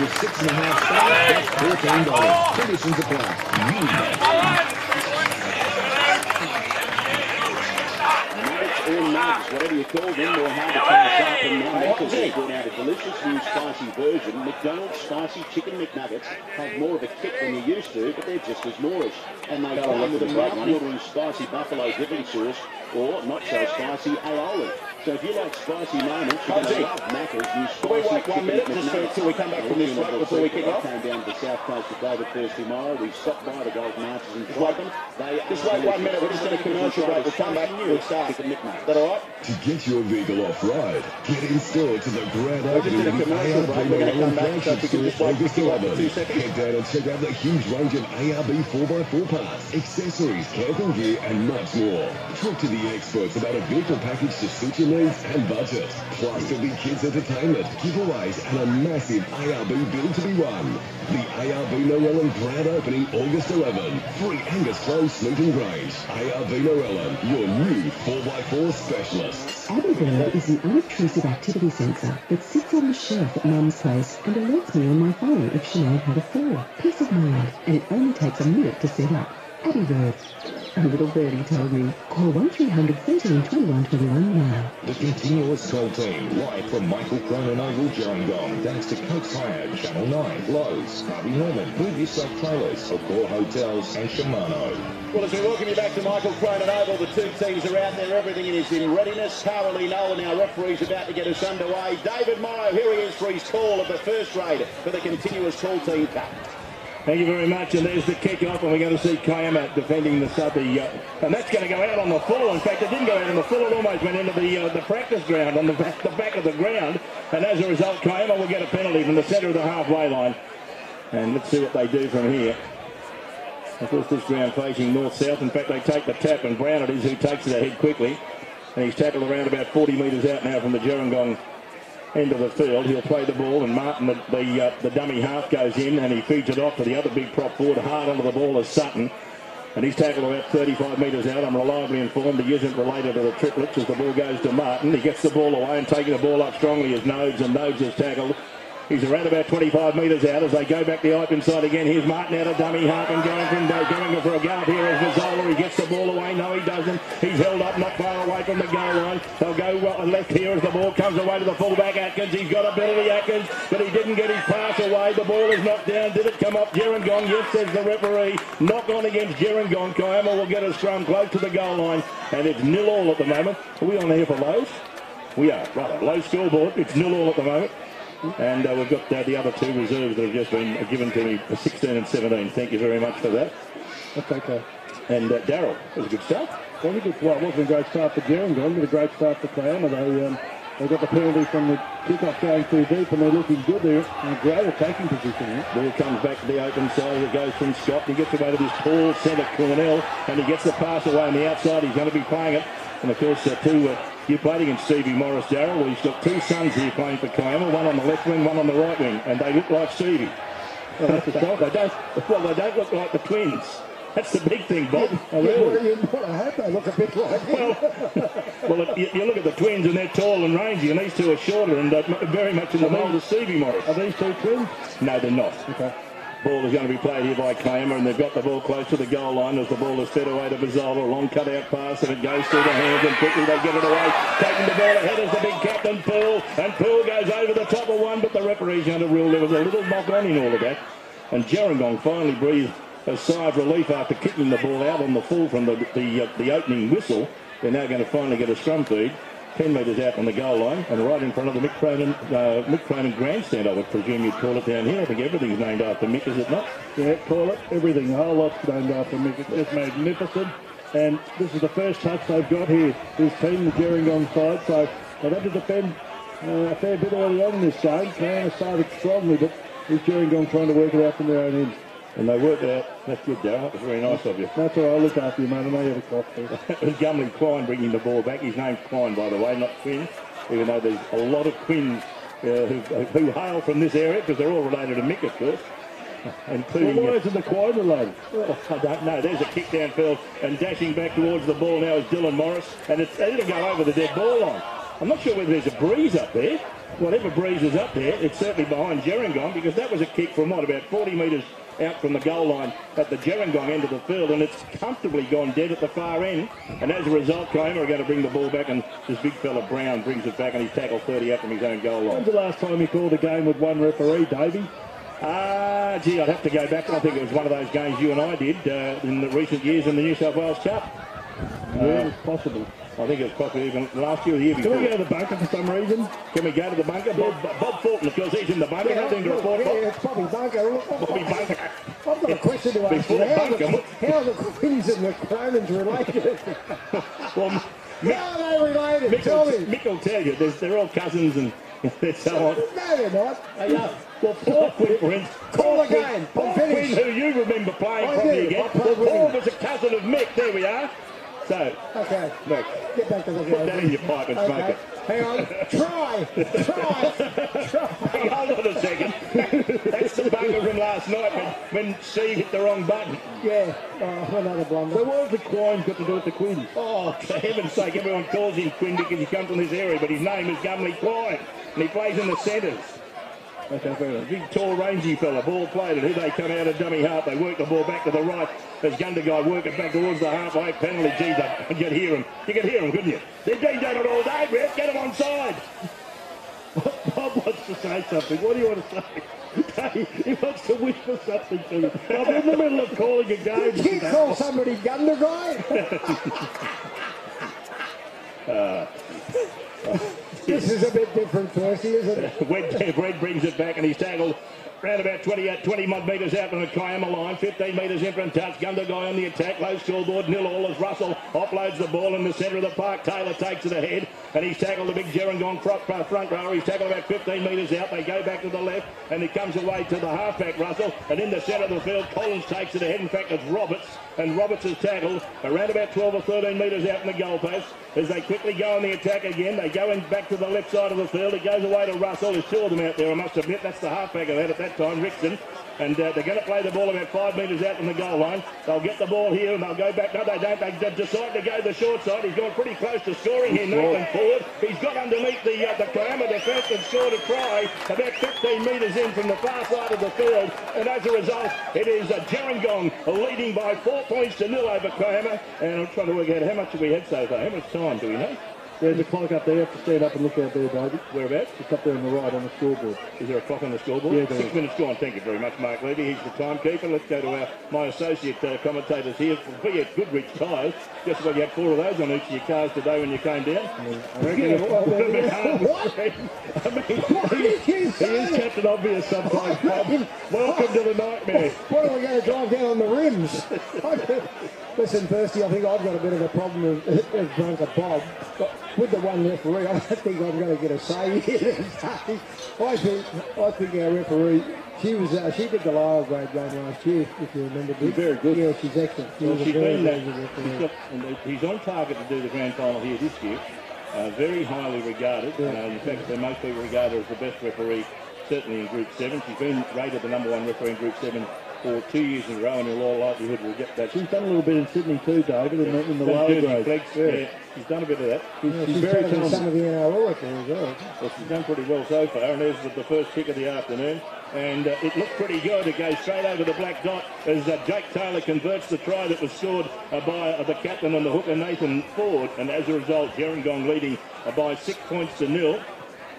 with six and a half stars, that's $14. Conditions apply. Nuggets or nugs, whatever you call them, they're hard to pass up. And now Macca's has brought out a delicious new spicy version. McDonald's spicy chicken McNuggets have more of a kick than you used to, but they're just as Moorish. And they come with a mouth-watering spicy buffalo dipping sauce or not so spicy aioli. So if you like spicy moments, you're going to love Macca's new spicy we wait one minute just McNuggets. until we come back from this Well, break before we kick I off? came down to the south coast of David Thursday tomorrow. We stopped by the Golden Arches and tried them. They Just wait one minute. We're just in a commercial break. We'll come back. We'll start. Is that all right? To get your vehicle off-road, get in store to the grand We're just opening in a commercial ARB break. We're gonna come back, Flagship so if you can just Store wait August for like 11. two seconds. Head down and check out the huge range of ARB 4x4 parts, accessories, camping gear, and much more. Talk to the experts about a vehicle package to suit your and budget. Plus, there'll be kids entertainment, giveaways, and a massive ARB bill to be won. The ARB Narellan grand opening August 11. Free Angus Close, Smeaton Grange. ARB Narellan, your new 4x4 specialist. Abigail is an unobtrusive activity sensor that sits on the shelf at Mum's place and alerts me on my phone if Sinead had a fall. Peace of mind, and it only takes a minute to set up. Abby A little birdie told me. Call 1300 13 21 21 now. The continuous call team, live from Michael Cronin Oval, Gerringong. Thanks to Coates Hire, Channel 9, Lowe's, Harvey Norman, Booby Stock Trailers, Accor Hotels, and Shimano. Well, as we welcome you back to Michael Cronin Oval, the two teams are out there. Everything is in readiness. Carly Nolan, our referee's about to get us underway. David Morrow, here he is for his call of the first raid for the continuous call team cup. Thank you very much. And there's the kick-off, and we're going to see Kiama defending the subby. Uh, and that's going to go out on the full. In fact, it didn't go out on the full. It almost went into the uh, the practice ground, on the back, the back of the ground. And as a result, Kiama will get a penalty from the centre of the halfway line. And let's see what they do from here. Of course, this ground facing north-south. In fact, they take the tap, and Brown it is who takes it ahead quickly. And he's tackled around about 40 metres out now from the Gerringong end of the field. He'll play the ball, and Martin, the the, uh, the dummy half, goes in, and he feeds it off to the other big prop forward, hard onto the ball as Sutton. And he's tackled about 35 metres out. I'm reliably informed he isn't related to the triplets as the ball goes to Martin. He gets the ball away and taking the ball up strongly as Nodes, and Nodes is tackled. He's around about 25 metres out as they go back the open side again. Here's Martin out of dummy half and going from going for a gallop here as Mazzola. He gets the ball away. No, he doesn't. He's held up not far away from the goal line. They'll go well left here as the ball comes away to the fullback Atkins. He's got ability Atkins, but he didn't get his pass away. The ball is knocked down. Did it come up? Gerringong, yes, says the referee. Knock on against Gerringong. Kiama will get a scrum close to the goal line, and it's nil all at the moment. Are we on here for Lowe's? We are. Right, low scoreboard. It's nil all at the moment. And uh, we've got uh, the other two reserves that have just been given to me, uh, 16 and 17. Thank you very much for that. That's okay. And uh, Daryl, that was a good start. Well, it, was, well, it wasn't a great start for Gerringong, but a great start for Kiama. They, um, they got the penalty from the kick-off going too deep, and they're looking good there. In a great attacking position here. Ball comes back to the open side. It goes from Scott. He gets away to this tall centre Cornell, and he gets the pass away on the outside. He's going to be playing it. And of course, uh, two. Uh, you played against Stevie Morris, Darrell. Well, he's got two sons here playing for Kiama, one on the left wing, one on the right wing, and they look like Stevie. Well, that's a they don't. Well, they don't look like the twins. That's the big thing, Bob. Oh, really? I hope they look a bit like Well, well, you, you look at the twins and they're tall and rangy, and these two are shorter and uh, very much in the mould of Stevie Morris. Are these two twins? No, they're not. Okay. Ball is going to be played here by Clamer, and they've got the ball close to the goal line as the ball is fed away to Vizzola. A long cut-out pass, and it goes through the hands, and quickly they get it away. Taking the ball ahead is the big captain, Poole, and Poole goes over the top of one, but the referee's going to rule there was a little knock on in all of that. And Gerringong finally breathed a sigh of relief after kicking the ball out on the full from the, the, uh, the opening whistle. They're now going to finally get a scrum feed. 10 metres out on the goal line and right in front of the Mick Cronin, uh, Mick Cronin grandstand, I would presume you'd call it down here. I think everything's named after Mick, is it not? Yeah, call it everything. The whole lot's named after Mick. It's just magnificent. And this is the first touch they've got here. His team, the Gerringong side, so they've had to defend uh, a fair bit early on in this game. Kiama started strongly, but this Gerringong trying to work it out from their own end. And they worked out. That's good, Darryl. That was very nice of you. That's all right. I'll look after you, mate. I know you have a cough. It was Gumley Quine bringing the ball back. His name's Quine, by the way, not Quinn, even though there's a lot of Quins uh, who, who hail from this area because they're all related to Mick, of course. Including, Well, why isn't the Quine related? I don't know. There's a kick downfield and dashing back towards the ball now is Dylan Morris, and it's, it'll go over the dead ball line. I'm not sure whether there's a breeze up there. Whatever breeze is up there, it's certainly behind Gerringong because that was a kick from what, about 40 metres out from the goal line at the Gerringong end of the field, and it's comfortably gone dead at the far end. And as a result, Kiama are going to bring the ball back, and this big fella Brown brings it back, and he's tackled 30 out from his own goal line. When's the last time he called a game with one referee, Davey? Ah, gee, I'd have to go back. I think it was one of those games you and I did uh, in the recent years in the New South Wales Cup. Yeah, it's possible. I think it was possibly even last year or the year Can we go to the bunker for some reason? Can we go to the bunker? Bob, Bob Fulton, of course, he's in the bunker. Nothing to report. yeah, Bob. it's Bobby Bunker. Bobby Bunker. I've got a question to ask Before you. How are, the, Bunker. how are the Quins and the Cronins related? Well, how are they related? Mick Tell will, me. Mick will tell you, there's, they're all cousins and so on. No, they're not. Hey, uh, well, Paul Quinn, for instance, Call again. Paul Quinn, who you remember playing I probably again. Well, Paul was a cousin of Mick. There we are. So, Okay, look, get back to the put that in your pipe and smoke Okay. it. Hang on. Try. Try. Try. Hold on a second. That's the bunker from last night when, when Steve hit the wrong button. Yeah. Oh, another blunder. So what has the Quines got to do with the Quins? Oh, for heaven's sake, everyone calls him Quinn because he comes from this area, but his name is Gumley Quine, and he plays in the centres. Big, tall, rangy fella, ball played, and here they come out of dummy half. They work the ball back to the right as Gundagai work it back towards the halfway penalty. Geez, you could hear him. You could hear him, couldn't you? They've been doing it all day, Brett. Get him on side. Bob wants to say something. What do you want to say? He wants to whisper something to you. I'm in the middle of calling a game. You call somebody Gunder guy. Uh, this is a bit different, Percy, isn't it? Red brings it back and he's tackled round about 20, 20 odd metres out from the Kiama line. 15 metres in front touch. Gundagai on the attack. Low scoreboard. Nil all as Russell offloads the ball in the centre of the park. Taylor takes it ahead and he's tackled the big Gerringong front, uh, front rower. He's tackled about 15 metres out. They go back to the left and he comes away to the halfback Russell. And in the centre of the field, Collins takes it ahead. In fact, it's Roberts. And Roberts is tackled around about 12 or 13 metres out in the goalpost. As they quickly go on the attack again, they go in back to the left side of the field. It goes away to Russell. There's two of them out there, I must admit. That's the halfback of that at that time, Rickson. And uh, they're going to play the ball about five metres out from the goal line. They'll get the ball here and they'll go back. No, they don't. They decide to go the short side. He's gone pretty close to scoring here, Nathan Ford. He's got underneath the uh, the Kiama defence and scored a try about 15 metres in from the far side of the field. And as a result, it is uh, Gerringong leading by four points to nil over Kiama. And I'm trying to work out how much have we had so far. How much time do we know? There's a clock up there. You have to stand up and look out there, Davey. Whereabouts? It's up there on the right on the scoreboard. Is there a clock on the scoreboard? Yeah, Six is. minutes gone. Thank you very much, Mark Levy. He's the timekeeper. Let's go to our my associate uh, commentators here for your Goodrich tyres. Just what you had four of those on each of your cars today when you came down. I reckon it would have been hard with I mean, What did you he is? Captain Obvious sometimes. Welcome to the nightmare. What are we going to drive down on the rims? Listen, Percy, I think I've got a bit of a problem with, with Bob. But with the one referee, I don't think I'm going to get a say here. I think I think our referee, she was uh, she did the lower grade game last year, if you remember. She's very good. Yeah, she's excellent. She Well, she's very, been very that. good He's, referee. got, and he's on target to do the grand final here this year. Uh, very highly regarded. Uh, in fact, most people regard her as the best referee, certainly in Group 7. She's been rated the number one referee in Group 7 for two years in a row, and in all likelihood will get that. She's done a little bit in Sydney too, David, in the, in the lower grade. flex, yeah. she's done a bit of that. She's, Yeah, she's she's very than some talented. of the NRL up there as well. Well, she's done pretty well so far, and there's the, first kick of the afternoon. And uh, it looked pretty good. It goes straight over the black dot as uh, Jake Taylor converts the try that was scored uh, by uh, the captain and the hooker Nathan Ford. And as a result, Gerringong leading uh, by six points to nil.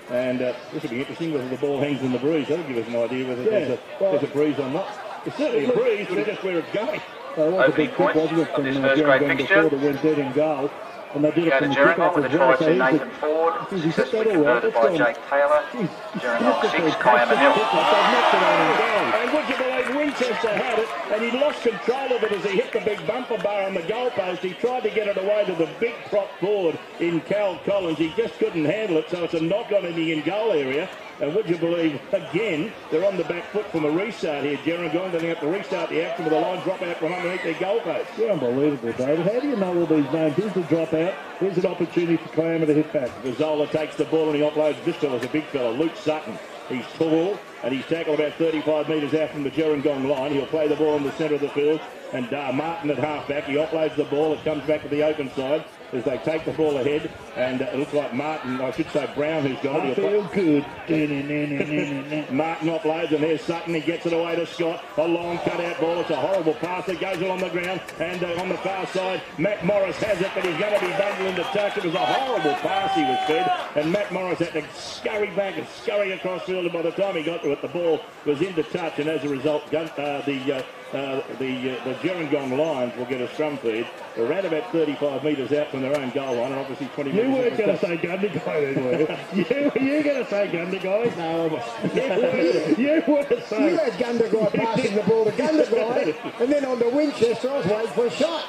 And uh, this will be interesting whether the ball hangs in the breeze. That'll give us an idea whether there's, a, well- there's a breeze or not. It's certainly a breeze, but just where it's going. Was a Opening big kick, points wasn't it, from this uh, first grade fixture. before that went dead in goal. And they did it Go from to the kick off with as a well. try So to he's a- Nathan Ford, Geez, he hit that all right. converted Let's by. Jake Taylor. Geez, Gerringong that's 6, fantastic Kiama nil. They've knocked it out goal. And would you believe Winchester had it, and he lost control of it as he hit the big bumper bar on the goalpost. He tried to get it away to the big prop forward in Cal Collins. He just couldn't handle it, so it's a knock on in the in-goal area. And would you believe, again, they're on the back foot from a restart here. Gerringong they have to restart the action with a line drop out from underneath their goalpost. You're unbelievable, David. How do you know all these names? Here's the dropout. Here's an opportunity for Kiama to hit back. Gazzola takes the ball and he offloads. This fella's a big fella, Luke Sutton. He's tall and he's tackled about 35 metres out from the Gerringong line. He'll play the ball in the centre of the field. And uh, Martin at halfback, he offloads the ball. It comes back to the open side. As they take the ball ahead. And uh, it looks like Martin, I should say Brown, who's got I it. feel good. Martin offloads and there's Sutton. He gets it away to Scott. A long cutout ball. It's a horrible pass that goes along the ground. And uh, on the far side, Matt Morris has it, but he's going to be bundled into touch. It was a horrible pass he was fed. And Matt Morris had to scurry back and scurry across field. And by the time he got to it, the ball was into touch. And as a result, uh, the uh, uh, the uh, the Gerringong Lions will get a scrum feed. They're around about 35 metres out from their own goal line, and obviously 20 metres. You metres. weren't from going to say Gundagai then, were you? you were going to say Gundagai? No, I wasn't. You were, you were to You say. had Gundagai passing the ball to Gundagai, and then on to Winchester. I was waiting for a shot.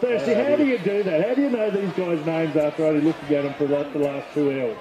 Thirsty, how do you do that? How do you know these guys' names after only looking at them for like the last two hours?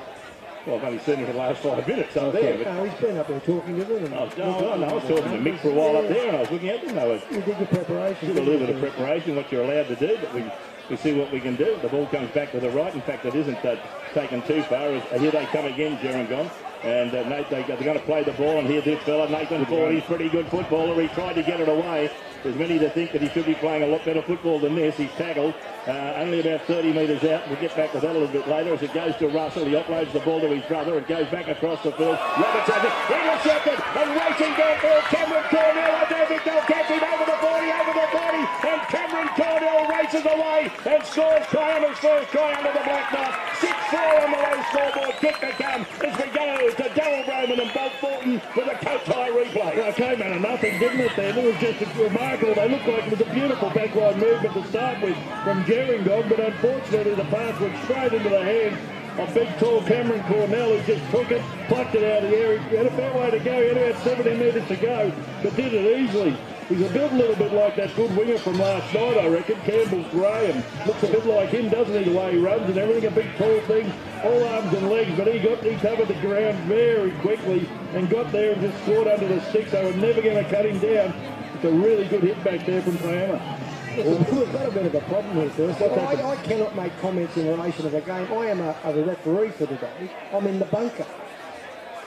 Well, I've only seen him for the last five minutes up there. But No, he's been up there talking to them. and- I was, no, no, no, I was talking to Mick for a while up there, and I was looking at them. They were You did your preparation. did a little bit of preparation, what you're allowed to do, but we, we see what we can do. The ball comes back to the right. In fact, it isn't uh, taken too far. As- Here they come again, Gerringong. And uh, Nate, they, they're going to play the ball, and here's this fella, Nathan Ford. He's a pretty good footballer. He tried to get it away. There's many that think that he should be playing a lot better football than this. He's tackled uh, only about 30 metres out. We'll get back to that a little bit later as it goes to Russell. He offloads the ball to his brother. It goes back across the field. Roberts has it. And racing downfield. Cameron Cornell. I don't think they'll catch him over the And Cameron Cornell races away and scores Kiama's first try under the black mark. 6-4 on the low scoreboard. Kick to come as we go to Darryl Brohman and Bob Fulton with a coach high replay. Well, it came out of nothing, didn't it then? It was just remarkable. They looked like it was a beautiful backline movement to start with from Gerringong, but unfortunately the pass went straight into the hands of big, tall Cameron Cornell, who just took it, plucked it out of the air. He had a fair way to go. He had about 70 metres to go, but did it easily. He's a bit, a little bit like that good winger from last night, I reckon. Campbell Graham looks a bit like him, doesn't he? The way he runs and everything, a big tall thing, all arms and legs. But he got, he covered the ground very quickly and got there and just scored under the sticks. They were never going to cut him down. It's a really good hit back there from. Listen, We've got a bit of a problem here, first. I, I cannot make comments in relation to the game. I am a, a referee for today. I'm in the bunker.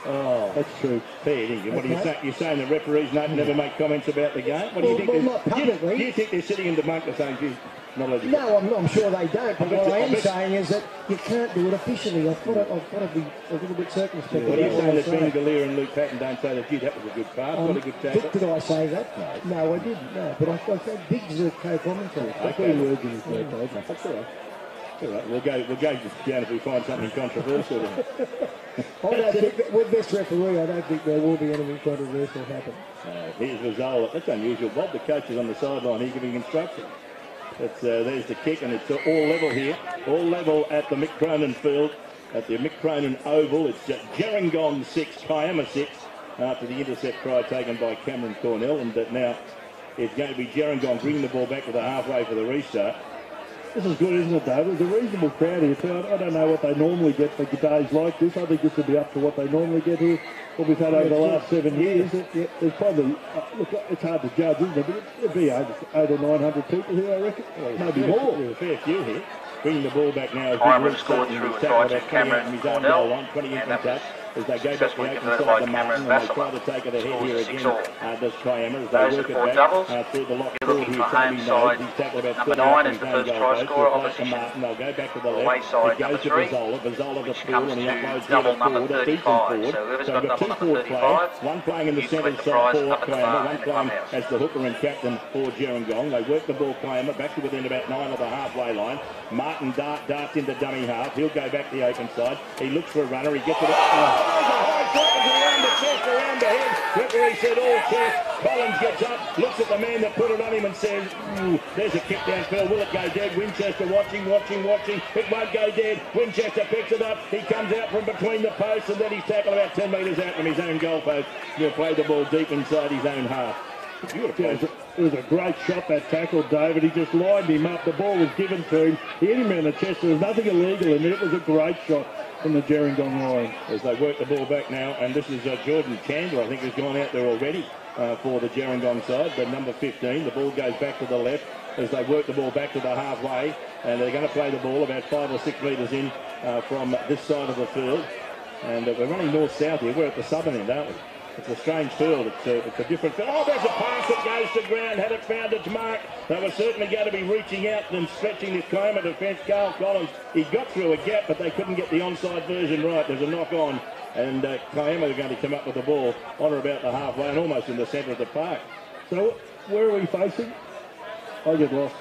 Oh, that's true. Fair dinkum. What are you saying? You're saying the referees don't never make comments about the game? What do you Well- think? well, they're- do you- Do you think they're sitting in the bunker saying, geez, not allowed No, I'm, I'm sure they don't. But what I am saying is that you can't do it officially. I've got to, I've got to be a little bit circumspect. What are you saying that Ben. Galea and Luke Patten don't say that, gee, that was a good pass, what a good um, Did, tackle? did I say that? No, I didn't. No, but I, I said Biggs is a co-commentator. Okay. words in his mouth, though. That's all right. We'll go, we'll go down if we find something controversial. then. I don't think that with this referee, I don't think there will be anything controversial happen. Uh, here's Rizzola. That's unusual. Bob, the coach, is on the sideline. He's giving instructions. Uh, there's the kick, and it's all level here. All level at the Mick Cronin field, at the Mick Cronin Oval. It's Gerringong 6, Kiama 6, after the intercept try taken by Cameron Cornell. And uh, now it's going to be Gerringong bringing the ball back to the halfway for the restart. This is good, isn't it, David? There's a reasonable crowd here, too. I I don't know what they normally get for days like this. I think this will be up to what they normally get here, what we've had over the last seven years. There's probably, uh, look, it's hard to judge, isn't it? But it'll be over eight or 900 people here, I reckon. Maybe Fair- more. There's a fair few here. Bringing the ball back now. as Ireland Big scored Sutton through was a tackled try to about 20 Cameron from his own Cornell, goal line, 20 in and that touch. As they go back to the open side of the Martin, and they try to take it ahead here again. Uh, does Kiama as they work it back uh, through the lock forward here. Tony knows side. he's tackled about Number 30 nine is the first try scorer, to opposition. Martin. They'll go back to the left. side, It goes to. Vazola the which comes and he to uploads here double to forward. A decent 35. forward. So whoever's So got we've got two forward players. One playing in the centre side prize for up Kiama. One playing as the hooker and captain for Gerringong. They work the ball Kiama back to within about nine of the halfway line. Martin dart, darts into dummy half. He'll go back to the open side. He looks for a runner. He gets it. Referee said all chest. Collins gets up, looks at the man that put it on him and says, Ooh, there's a kick downfield. Will it go dead? Winchester watching, watching, watching. It won't go dead. Winchester picks it up. He comes out from between the posts and then he's tackled about 10 metres out from his own goal post. He'll play the ball deep inside his own half. A, it was a great shot, that tackle, David. He just lined him up. The ball was given to him. He hit him in the chest. There was nothing illegal in it. It was a great shot from the Gerringong line. as they work the ball back now. And this is uh, Jordan Chandler, I think, has gone out there already uh, for the Gerringong side. The number 15, the ball goes back to the left as they work the ball back to the halfway. And they're going to play the ball about five or six metres in uh, from this side of the field. And uh, we're running north-south here. We're at the southern end, aren't we? It's a strange field. It's a, it's a different field. Oh, there's a pass that goes to ground. Had it found its mark. They were certainly going to be reaching out and stretching this Kiama defence. Carl Collins, he got through a gap, but they couldn't get the onside version right. There's a knock on. And uh, Kiama are going to come up with the ball on or about the halfway and almost in the centre of the park. So where are we facing? I get lost.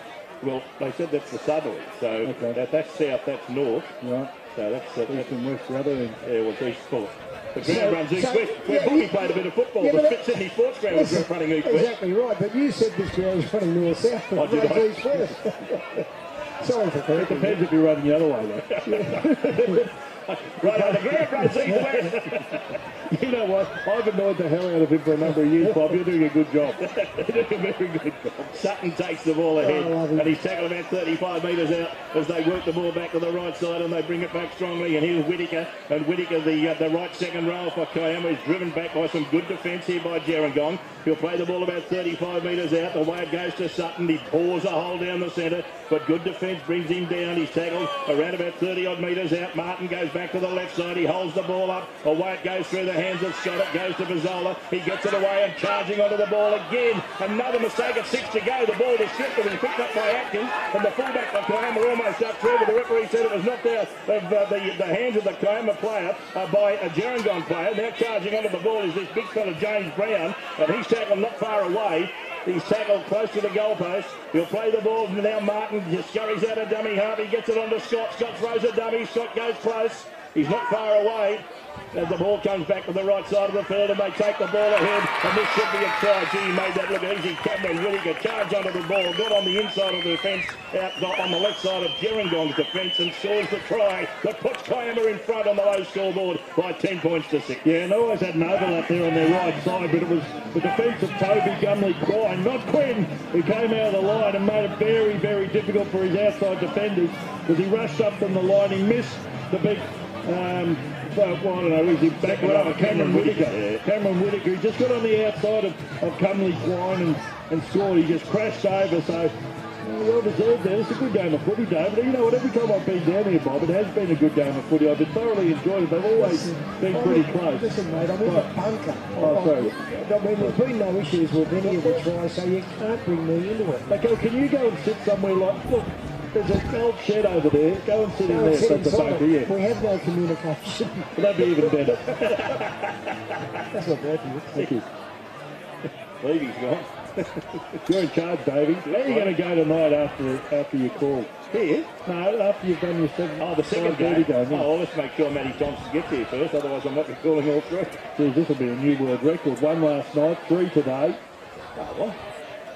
Well, they said that's the southerly. So Okay. that, that's south, that's north. Right. So that's, uh, East that's and west rather than yeah, well, East Full. The ground So- runs east so- west. Where yeah, you- played a bit of football. Yeah, but Fit Sydney Sports Ground was running east west. Exactly right, but you said this ground's running north south, but it I? runs east west. Sorry for it correcting you. depends if you're running the other way though. Right on the ground east west. you know what? I've annoyed the hell out of him for a number of years, Bob. You're doing a good job. You're doing a very good job. Sutton takes the ball ahead, Oh, I love it. and he's tackled about 35 metres out as they work the ball back to the right side, and they bring it back strongly. And here's Whitaker, and Whitaker, the uh, the right second row for Kiama, is driven back by some good defence here by Gerringong. He'll play the ball about 35 metres out. The way it goes to Sutton, he pours a hole down the centre, but good defence brings him down. He's tackled around about 30 odd metres out. Martin goes back to the left side. He holds the ball up. Away it goes through the hands of Scott. It goes to Bazzola. He gets it away and charging onto the ball again. Another mistake at six to go. The ball was stripped and picked up by Atkins. And the fullback of Kiama almost up through, but the referee said it was knocked out of uh, the, the hands of the Kiama player uh, by a Gerringong player. Now charging onto the ball is this big fella James Brown, and he's tackled not far away. He's tackled close to the goalpost. He'll play the ball. Now Martin just scurries out of dummy half. He gets it onto Scott. Scott throws a dummy. Scott goes close. He's not far away. As the ball comes back to the right side of the field and they take the ball ahead. And this should be a try. Gee, he made that look easy. Cameron really Whittaker charge under the ball. Got on the inside of the defence. Out on the left side of Gerringong's defence and scores the try that puts Kiama in front on the low scoreboard by 10 points to 6. Yeah, and always had an overlap there on their right side, but it was the defence of Toby Gumley Quine, not Quinn, who came out of the line and made it very, very difficult for his outside defenders because he rushed up from the line. He missed the big, um, well, I don't know, is he back row? Cameron Whittaker. Cameron Whitaker, He just got on the outside of, of Gumley Quine and, and scored. He just crashed over, so uh, well deserved there. It's a good game of footy, David. You know what? Every time I've been down here, Bob, it has been a good game of footy. I've been thoroughly enjoyed it. They've always been pretty close. Listen, mate, I'm in the bunker. Oh, sorry. I mean, there's been no issues with any of the tries, so you can't bring me into it. Oh, can you go and sit somewhere like, look, there's an old shed over there. Go and sit in there sit at the inside bunker, yeah. We have no communication. That'd be even better. That's not bad you. Thank you. Levy's gone. You're in charge, Davey. Where are you going to go tonight after after your call? Here? No, after you've done your second. Oh, the second 5:30 game. game. yeah. Oh, let's make sure Matty Thompson gets here first, otherwise I might be calling all three. Geez, this will be a new world record. One last night, three today. Oh, well,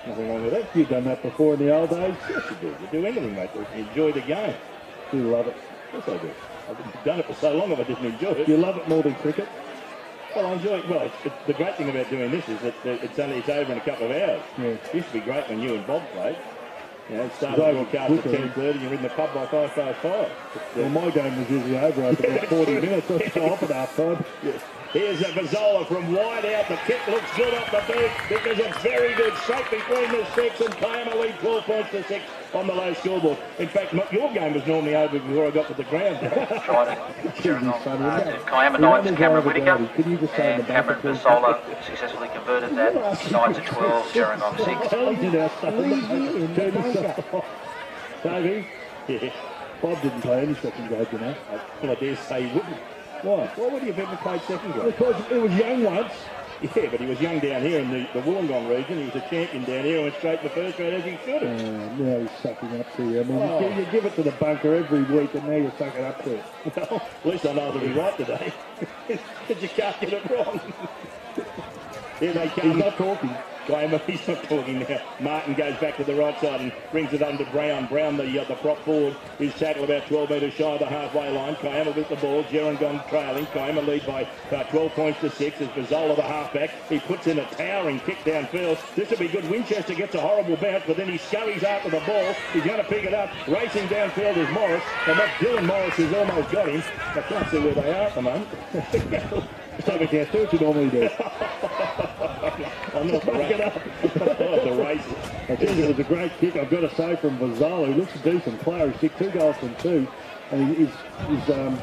nothing wrong with that. You've done that before in the old days. Yes, you do. You do anything, mate. You enjoy the game. You love it. Of course I do. I've done it for so long if I didn't enjoy it. You love it more than cricket. Well, I enjoy it. Well, it's, it's, the great thing about doing this is that it's only it's over in a couple of hours. Yeah. It used to be great when you and Bob played. You know, it started over at quicker. 10.30, you're in the pub by 5 past 5. Well, my game was usually over after about 40 minutes. I stop at half time. Here's a Vazzola from wide out. The kick looks good up the boot because it's very good. Straight between the six and Kiama lead 12 points to 6 on the low scoreboard. In fact, my- your game was normally over before I got to the ground. tried it. Gerringong. funny, Uh, isn't it? Kiama The Knights, runners Cameron over Whittaker, Can you just say in and the back Cameron of successfully converted that. Knights at 12, Gerringong 6. Telling you now, stuff. Leave me in the. Davey, yeah. Bob didn't play any second grade, you know. Well, I dare say he wouldn't. Why? Why would he have ever played second grade? Because it was young once. Yeah, but he was young down here in the, the Wollongong region. He was a champion down here and went straight to the first grade as he should Uh, now he's sucking up to you. I mean, Oh. you, give, you give it to the bunker every week, and now you're sucking up to it. Well, at least I know that he's right today. Because you can't get it wrong. Here they come. He's not talking. Graham, he's not talking now. Martin goes back to the right side and brings it under Brown. Brown, the uh, the prop forward, is tackled about 12 metres shy of the halfway line. Kiama with the ball. Gerringong trailing. Kiama lead by uh, 12 points to 6 as Bazzola, the halfback, he puts in a towering kick downfield. This will be good. Winchester gets a horrible bounce, but then he scurries after the ball. He's going to pick it up. Racing downfield is Morris, and that Dylan Morris has almost got him. I can't see where they are at the moment. Stop it, Cass. Do what you normally do. I'm the Back it race. up. the race. I think it was a great kick, I've got to say, from Vazzalo. He looks a decent player. He's kicked two goals from two. And he- he's, he's um,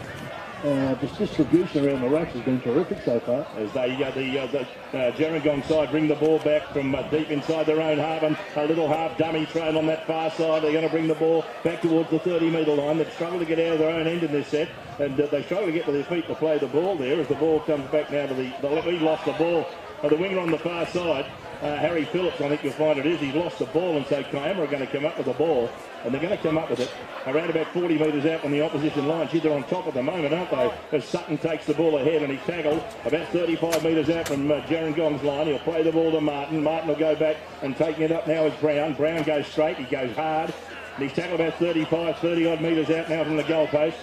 Uh, the distribution around the racks has been terrific so far. As they, uh, the, uh, the uh, Gerringong side bring the ball back from uh, deep inside their own half and a little half dummy trail on that far side. They're going to bring the ball back towards the 30 metre line. They've struggled to get out of their own end in this set and uh, they struggle to get to their feet to play the ball there as the ball comes back now to the, the he lost the ball. Uh, the winger on the far side uh, Harry Phillips, I think you'll find it is. He's lost the ball, and so Kiama are going to come up with the ball, and they're going to come up with it around about 40 metres out from the opposition line. They're on top at the moment, aren't they? As Sutton takes the ball ahead, and he's tackled about 35 metres out from uh, Gerringong's line. He'll play the ball to Martin. Martin will go back and taking it up now is Brown. Brown goes straight. He goes hard. And he's tackled about 35, 30 odd metres out now from the goalpost.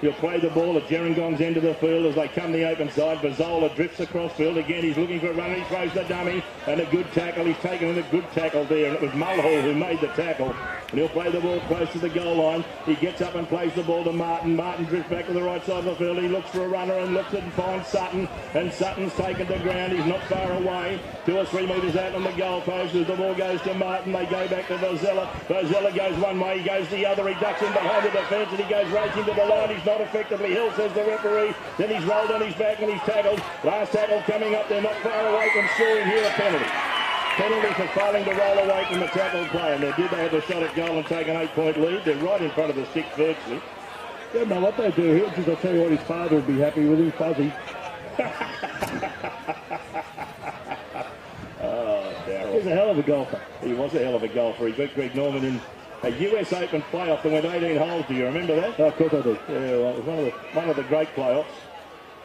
He'll play the ball at Gerringong's end of the field as they come the open side. Bazola drifts across field again. He's looking for a run. He throws the dummy and a good tackle. He's taken a good tackle there, and it was Mulhall who made the tackle. And he'll play the ball close to the goal line. He gets up and plays the ball to Martin. Martin drifts back to the right side of the field. He looks for a runner and looks and finds Sutton. And Sutton's taken to ground. He's not far away. Two or three metres out on the goal post as the ball goes to Martin. They go back to Vazella. Vazella goes one way. He goes the other. He ducks in behind the defence and he goes racing to the line. He's not effectively Hill says the referee. Then he's rolled on his back and he's tackled. Last tackle coming up. They're not far away from scoring here a penalty. Penalty for failing to roll away from the tackle play. And they did. They have a shot at goal and take an eight-point lead. They're right in front of the six virtually. Don't know what they do here, because I'll tell you what, his father would be happy with him, Fuzzy. oh. He's a hell of a golfer. He was a hell of a golfer. He beat Greg Norman in a US Open playoff that went 18 holes. Do you remember that? Oh, of course I do. Yeah, well, it was one of the, one of the great playoffs.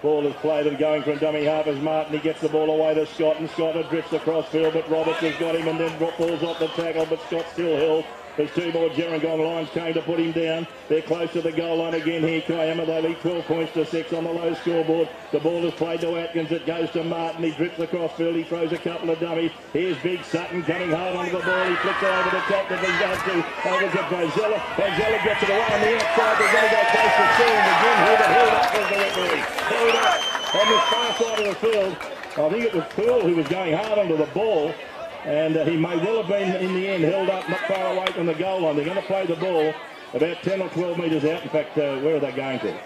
Ball is played and going from dummy half as Martin. He gets the ball away to Scott and Scott drifts across field, but Roberts has got him and then falls off the tackle, but Scott still held. There's two more Gerringong lines came to put him down. They're close to the goal line again here. Kiama, they lead 12 points to 6 on the low scoreboard. The ball is played to Atkins. It goes to Martin. He drifts across field. He throws a couple of dummies. Here's Big Sutton coming hard onto the ball. He flicks it over the top to Vizatu. Over to Vazella. Vazella gets it away on the outside. They're going to go close to Sealing again here, but held up as the referee. Held up on the far side of the field. I think it was Poole who was going hard onto the ball and uh, he may well have been in the end held up not far away from the goal line. They're going to play the ball about 10 or 12 metres out. In fact, uh, where are they going to?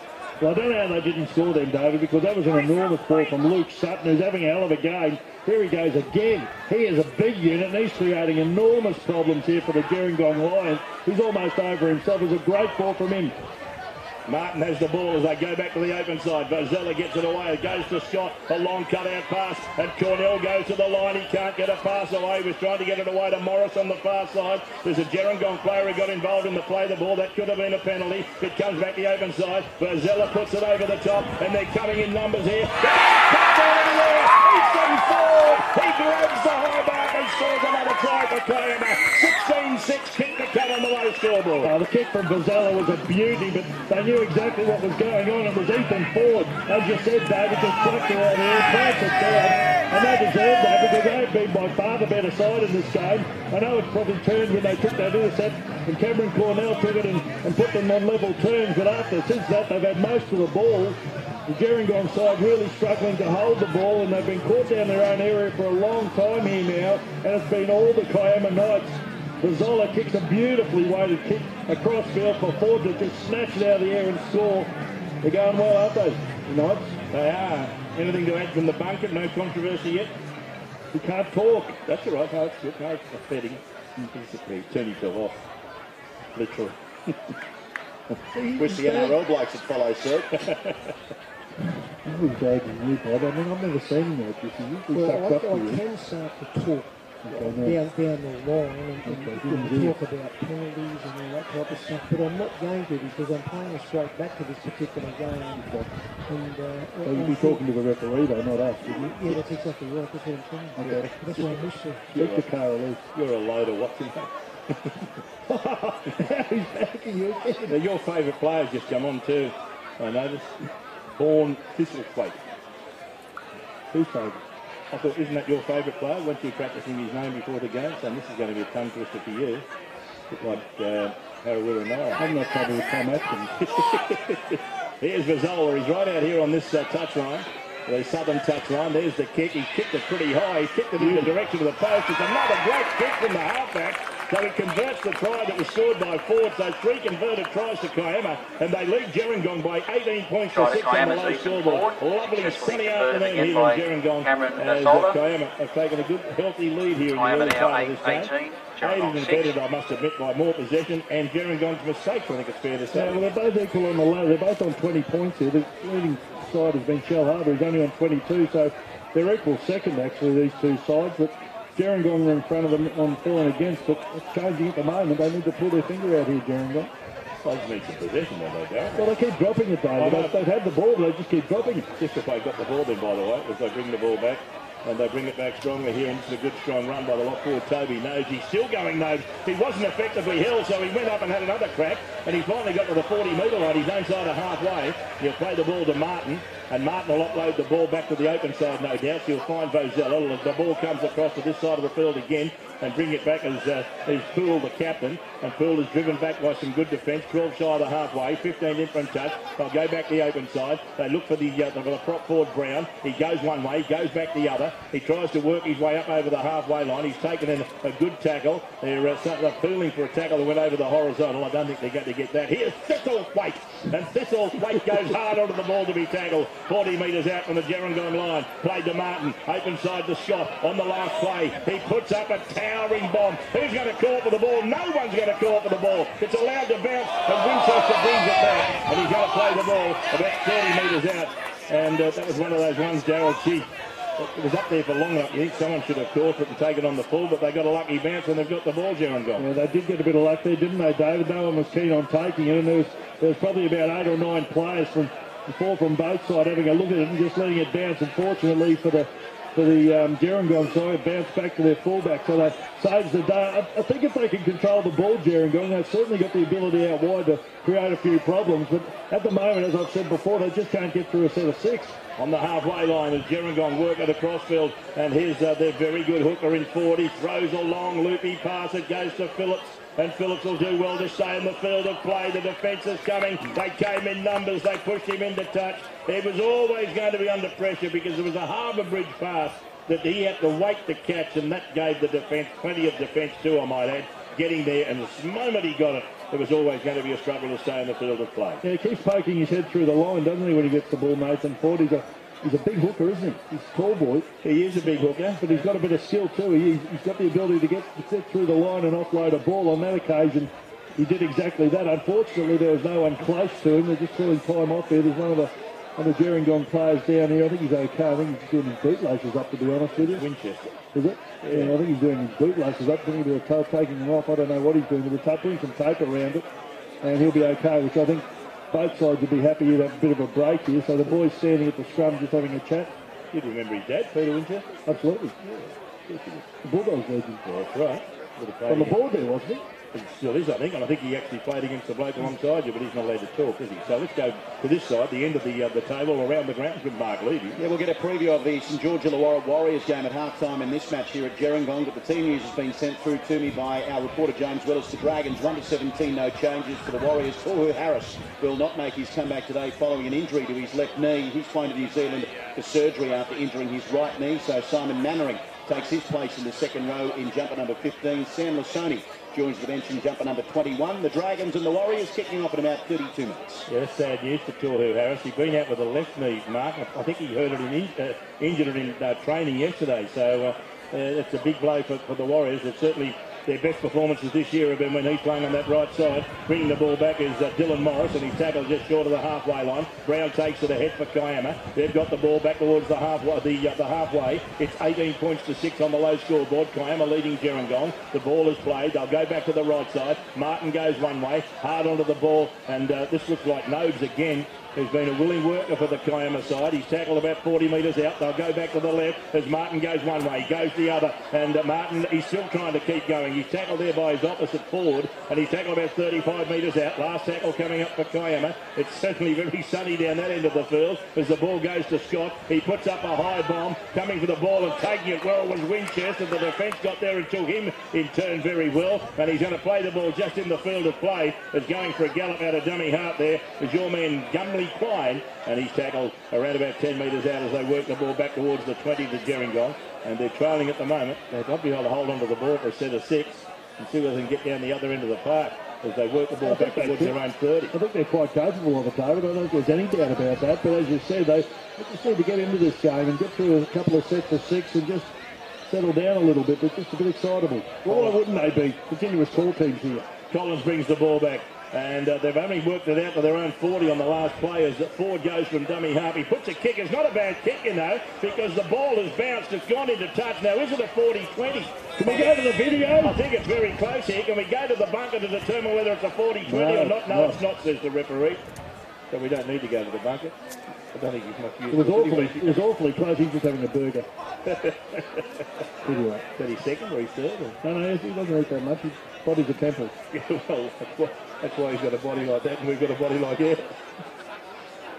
Well, I don't know how they didn't score them, David, because that was an enormous ball from Luke Sutton, who's having a hell of a game. Here he goes again. He is a big unit, and he's creating enormous problems here for the Gerringong Lions. He's almost over himself. It's a great ball from him. Martin has the ball as they go back to the open side. Vazella gets it away. It goes to Scott. A long cut-out pass. And Cornell goes to the line. He can't get a pass away. He was trying to get it away to Morris on the far side. There's a Gerringong player who got involved in the play the ball. That could have been a penalty. It comes back the open side. Vazella puts it over the top. And they're coming in numbers here. He grabs the high bar and scores another try for Kiama. 16-6 come on the scoreboard. The kick from Vazella was a beauty, but they knew exactly what was going on. It was Ethan Ford, as you said, David, just plucked it out here, it down, and they deserved that because they have been by far the better side in this game. I know it's probably turned when they took that intercept, and Cameron Cornell took it and, and put them on level terms, but after, since that, they've had most of the ball. The Gerringong side really struggling to hold the ball, and they've been caught down their own area for a long time here now, and it's been all the Kiama Knights Bazzola kicks a beautifully weighted kick across field for Ford to just snatch it out of the air and score. They're going well, aren't they, the Knights? They are. Anything to add from the bunker? No controversy yet? He can't talk. That's all right. No, it's good. No, it's pathetic. Basically, turn yourself off. Literally. Wish the NRL blokes would follow suit. He's been dragging you, Bob. I mean, I've never seen him like this. He's usually Well, sucked I, up to I you. can start to talk Okay, down, down the line and, and Okay, you know, talk about penalties and all that type of stuff, but I'm not going to because I'm playing straight back to this particular game. And, uh, So I you'd be think- talking to the referee, though, not us, would you? Yeah, that's exactly right. That's what I'm saying. Okay. That's why I missed you. Speak to Carl Lee. You're a load of what's in He's backing you again. Now, your favourite players just come on too, I noticed. Born Thistlethwaite. Who's favourite? I thought, isn't that your favourite player? Weren't you practising his name before the game? So this is going to be a tongue twister for you. Look like uh, Harawira Nara. I'm not trouble with Tom Atkins. Here's Vazzola. He's right out here on this uh, touch line. The southern touch line. There's the kick. He kicked it pretty high. He kicked it in the direction of the post. It's another great kick from the halfback. So he converts the try that was scored by Ford. So three converted tries to Kiama, and they lead Gerringong by 18 points to six on the Kiama's low scoreboard. forward. Lovely sunny afternoon here in Gerringong. Cameron As uh, Nasola. Kiama have taken a good, healthy lead here in the early now part of this eight- game. 18, Aided Gerringong and six. I must admit, by more possession and Gerringong's mistakes, I think it's fair to say. Yeah, well, they're both equal on the low. They're both on 20 points here. The leading side has been Shellharbour, He's only on 22, so they're equal second, actually, these two sides. But Are in front of them on four and against, but it's changing at the moment. They need to pull their finger out here. I just need some possession there, no doubt. Well, they keep dropping it, David. I. They've, they've had the ball, but they just keep dropping it. Just if they got the ball then, by the way, as they bring the ball back. And they bring it back strongly here, and it's a good strong run by the lock forward Toby Nose. He's still going Nose. He wasn't effectively held, so he went up and had another crack, and he finally got to the 40 metre line. He's inside of halfway. He'll play the ball to Martin, and Martin will upload the ball back to the open side, no doubt. He'll find Vozella. The ball comes across to this side of the field again, and bring it back as uh, is Poole, the captain. And Poole is driven back by some good defence. 12 shy of the halfway, 15 in front touch. They'll go back the open side. They look for the uh, for the prop forward Brown. He goes one way, he goes back the other. He tries to work his way up over the halfway line. He's taken in a good tackle. They're, uh, they're feeling for a tackle that went over the horizontal. I don't think they're going to get that. Here's Thistlethwaite. And Thistlethwaite goes hard onto the ball to be tackled. 40 metres out from the Gerringong line. Played to Martin. Open side the shot on the last play. He puts up a towering bomb. Who's going to call for the ball? No one's going to call for the ball. It's allowed to bounce and Winchester brings it back. And he's going to play the ball about 30 metres out. And uh, that was one of those ones, Darrell, gee, it was up there for long enough. Think someone should have caught it and taken on the full, but they got a lucky bounce and they've got the ball, Gerringong. Yeah, they did get a bit of luck there, didn't they, David? No one was keen on taking it, and there was, there was probably about eight or nine players from four from both sides having a look at it and just letting it bounce. Unfortunately for the for the um, Gerringong side, it bounced back to their fullback, so that saves the day. I, I think if they can control the ball, Gerringong, they've certainly got the ability out wide to create a few problems. But at the moment, as I've said before, they just can't get through a set of six. on the halfway line as Gerringong work at the crossfield. And here's uh, their very good hooker in 40. Throws a long loopy pass. It goes to Phillips. And Phillips will do well to stay in the field of play. The defence is coming. They came in numbers. They pushed him into touch. It was always going to be under pressure because there was a Harbour Bridge pass that he had to wait to catch, and that gave the defence plenty of defence too, I might add, getting there. And the moment he got it, it was always going to be a struggle to stay in the field of play. Yeah, he keeps poking his head through the line, doesn't he, when he gets the ball, Nathan Ford? He's a, he's a big hooker, isn't he? He's a tall boy. He is a big hooker. But he's got a bit of skill too. He, he's got the ability to get, to get through the line and offload a ball. On that occasion, he did exactly that. Unfortunately, there was no one close to him. They're just calling time off here. There's one of the one of the Gerringong players down here. I think he's okay. I think he's doing his bootlaces up, to be honest with you. Winchester. Is it? Yeah, I think he's doing his bootlaces up. I think they're ta- taking them off. I don't know what he's doing. They're ta- putting some tape around it, and he'll be okay. Which I think both sides would be happy to have a bit of a break here. So the boys standing at the scrum just having a chat. You'd remember his dad, Peter Winchester? Absolutely. The Bulldogs legend. That's right. On the board there, wasn't he? He still is, I think, and I think he actually played against the bloke alongside you, but he's not allowed to talk, is he? So let's go to this side, the end of the uh, the table, around the grounds with Mark Levy. Yeah, we'll get a preview of the St George Illawarra Warriors game at half-time in this match here at Gerringong. But the team news has been sent through to me by our reporter James Willis. The Dragons 1 to 17, no changes for the Warriors. Tohu Harris will not make his comeback today following an injury to his left knee. He's flown to New Zealand for surgery after injuring his right knee. So Simon Mannering takes his place in the second row in jumper number 15. Sam Lisone joins the bench in jumper number 21. The Dragons and the Warriors kicking off in about 32 minutes. Yeah, that's sad news for Tohu Harris. He'd been out with a left knee, Mark. I think he hurt it in, uh, injured it in uh, training yesterday. So uh, uh, it's a big blow for, for the Warriors. It's certainly their best performances this year have been when he's playing on that right side. Bringing the ball back is uh, Dylan Morris, and he's tackled just short of the halfway line. Brown takes it ahead for Kiama. They've got the ball back towards the halfway. The, uh, the halfway. It's 18 points to six on the low scoreboard. Kiama leading Gerringong. The ball is played. They'll go back to the right side. Martin goes one way, hard onto the ball, and uh, this looks like Nobes again who's been a willing worker for the Kiama side. He's tackled about 40 metres out. They'll go back to the left as Martin goes one way, goes the other, and uh, Martin, he's still trying to keep going. He's tackled there by his opposite forward, and he's tackled about 35 metres out. Last tackle coming up for Kiama. It's certainly very sunny down that end of the field as the ball goes to Scott. He puts up a high bomb, coming for the ball and taking it well was Winchester. The defence got there and took him in turn very well, and he's going to play the ball just in the field of play. Is going for a gallop out of dummy half there is your man Gumley Quine, and he's tackled around about 10 metres out as they work the ball back towards the 20 to Gerringong, and they're trailing at the moment. They've got to be able to hold on to the ball for a set of six. and see whether they can get down the other end of the park as they work the ball back towards their own 30. I think they're quite capable of it, David. I don't think there's any doubt about that. But as you said, they just need to get into this game and get through a couple of sets of six and just settle down a little bit. They're just a bit excitable. Why wouldn't they be? Continuous call teams here. Collins brings the ball back. And uh, they've only worked it out to their own 40 on the last play as Ford goes from dummy half. He puts a kick. It's not a bad kick, you know, because the ball has bounced. It's gone into touch. Now, is it a 40-20? Can we go to the video? I think it's very close here. Can we go to the bunker to determine whether it's a 40-20 No, or not? No, no. it's not, says the referee. So we don't need to go to the bunker. I don't think he's much use. It was awfully, it. was awfully close. He's just having a burger. Anyway. 32nd or he's third? Or? No, no, he doesn't eat that much. His body's a temple. Well, that's why, he's got a body like that and we've got a body like that.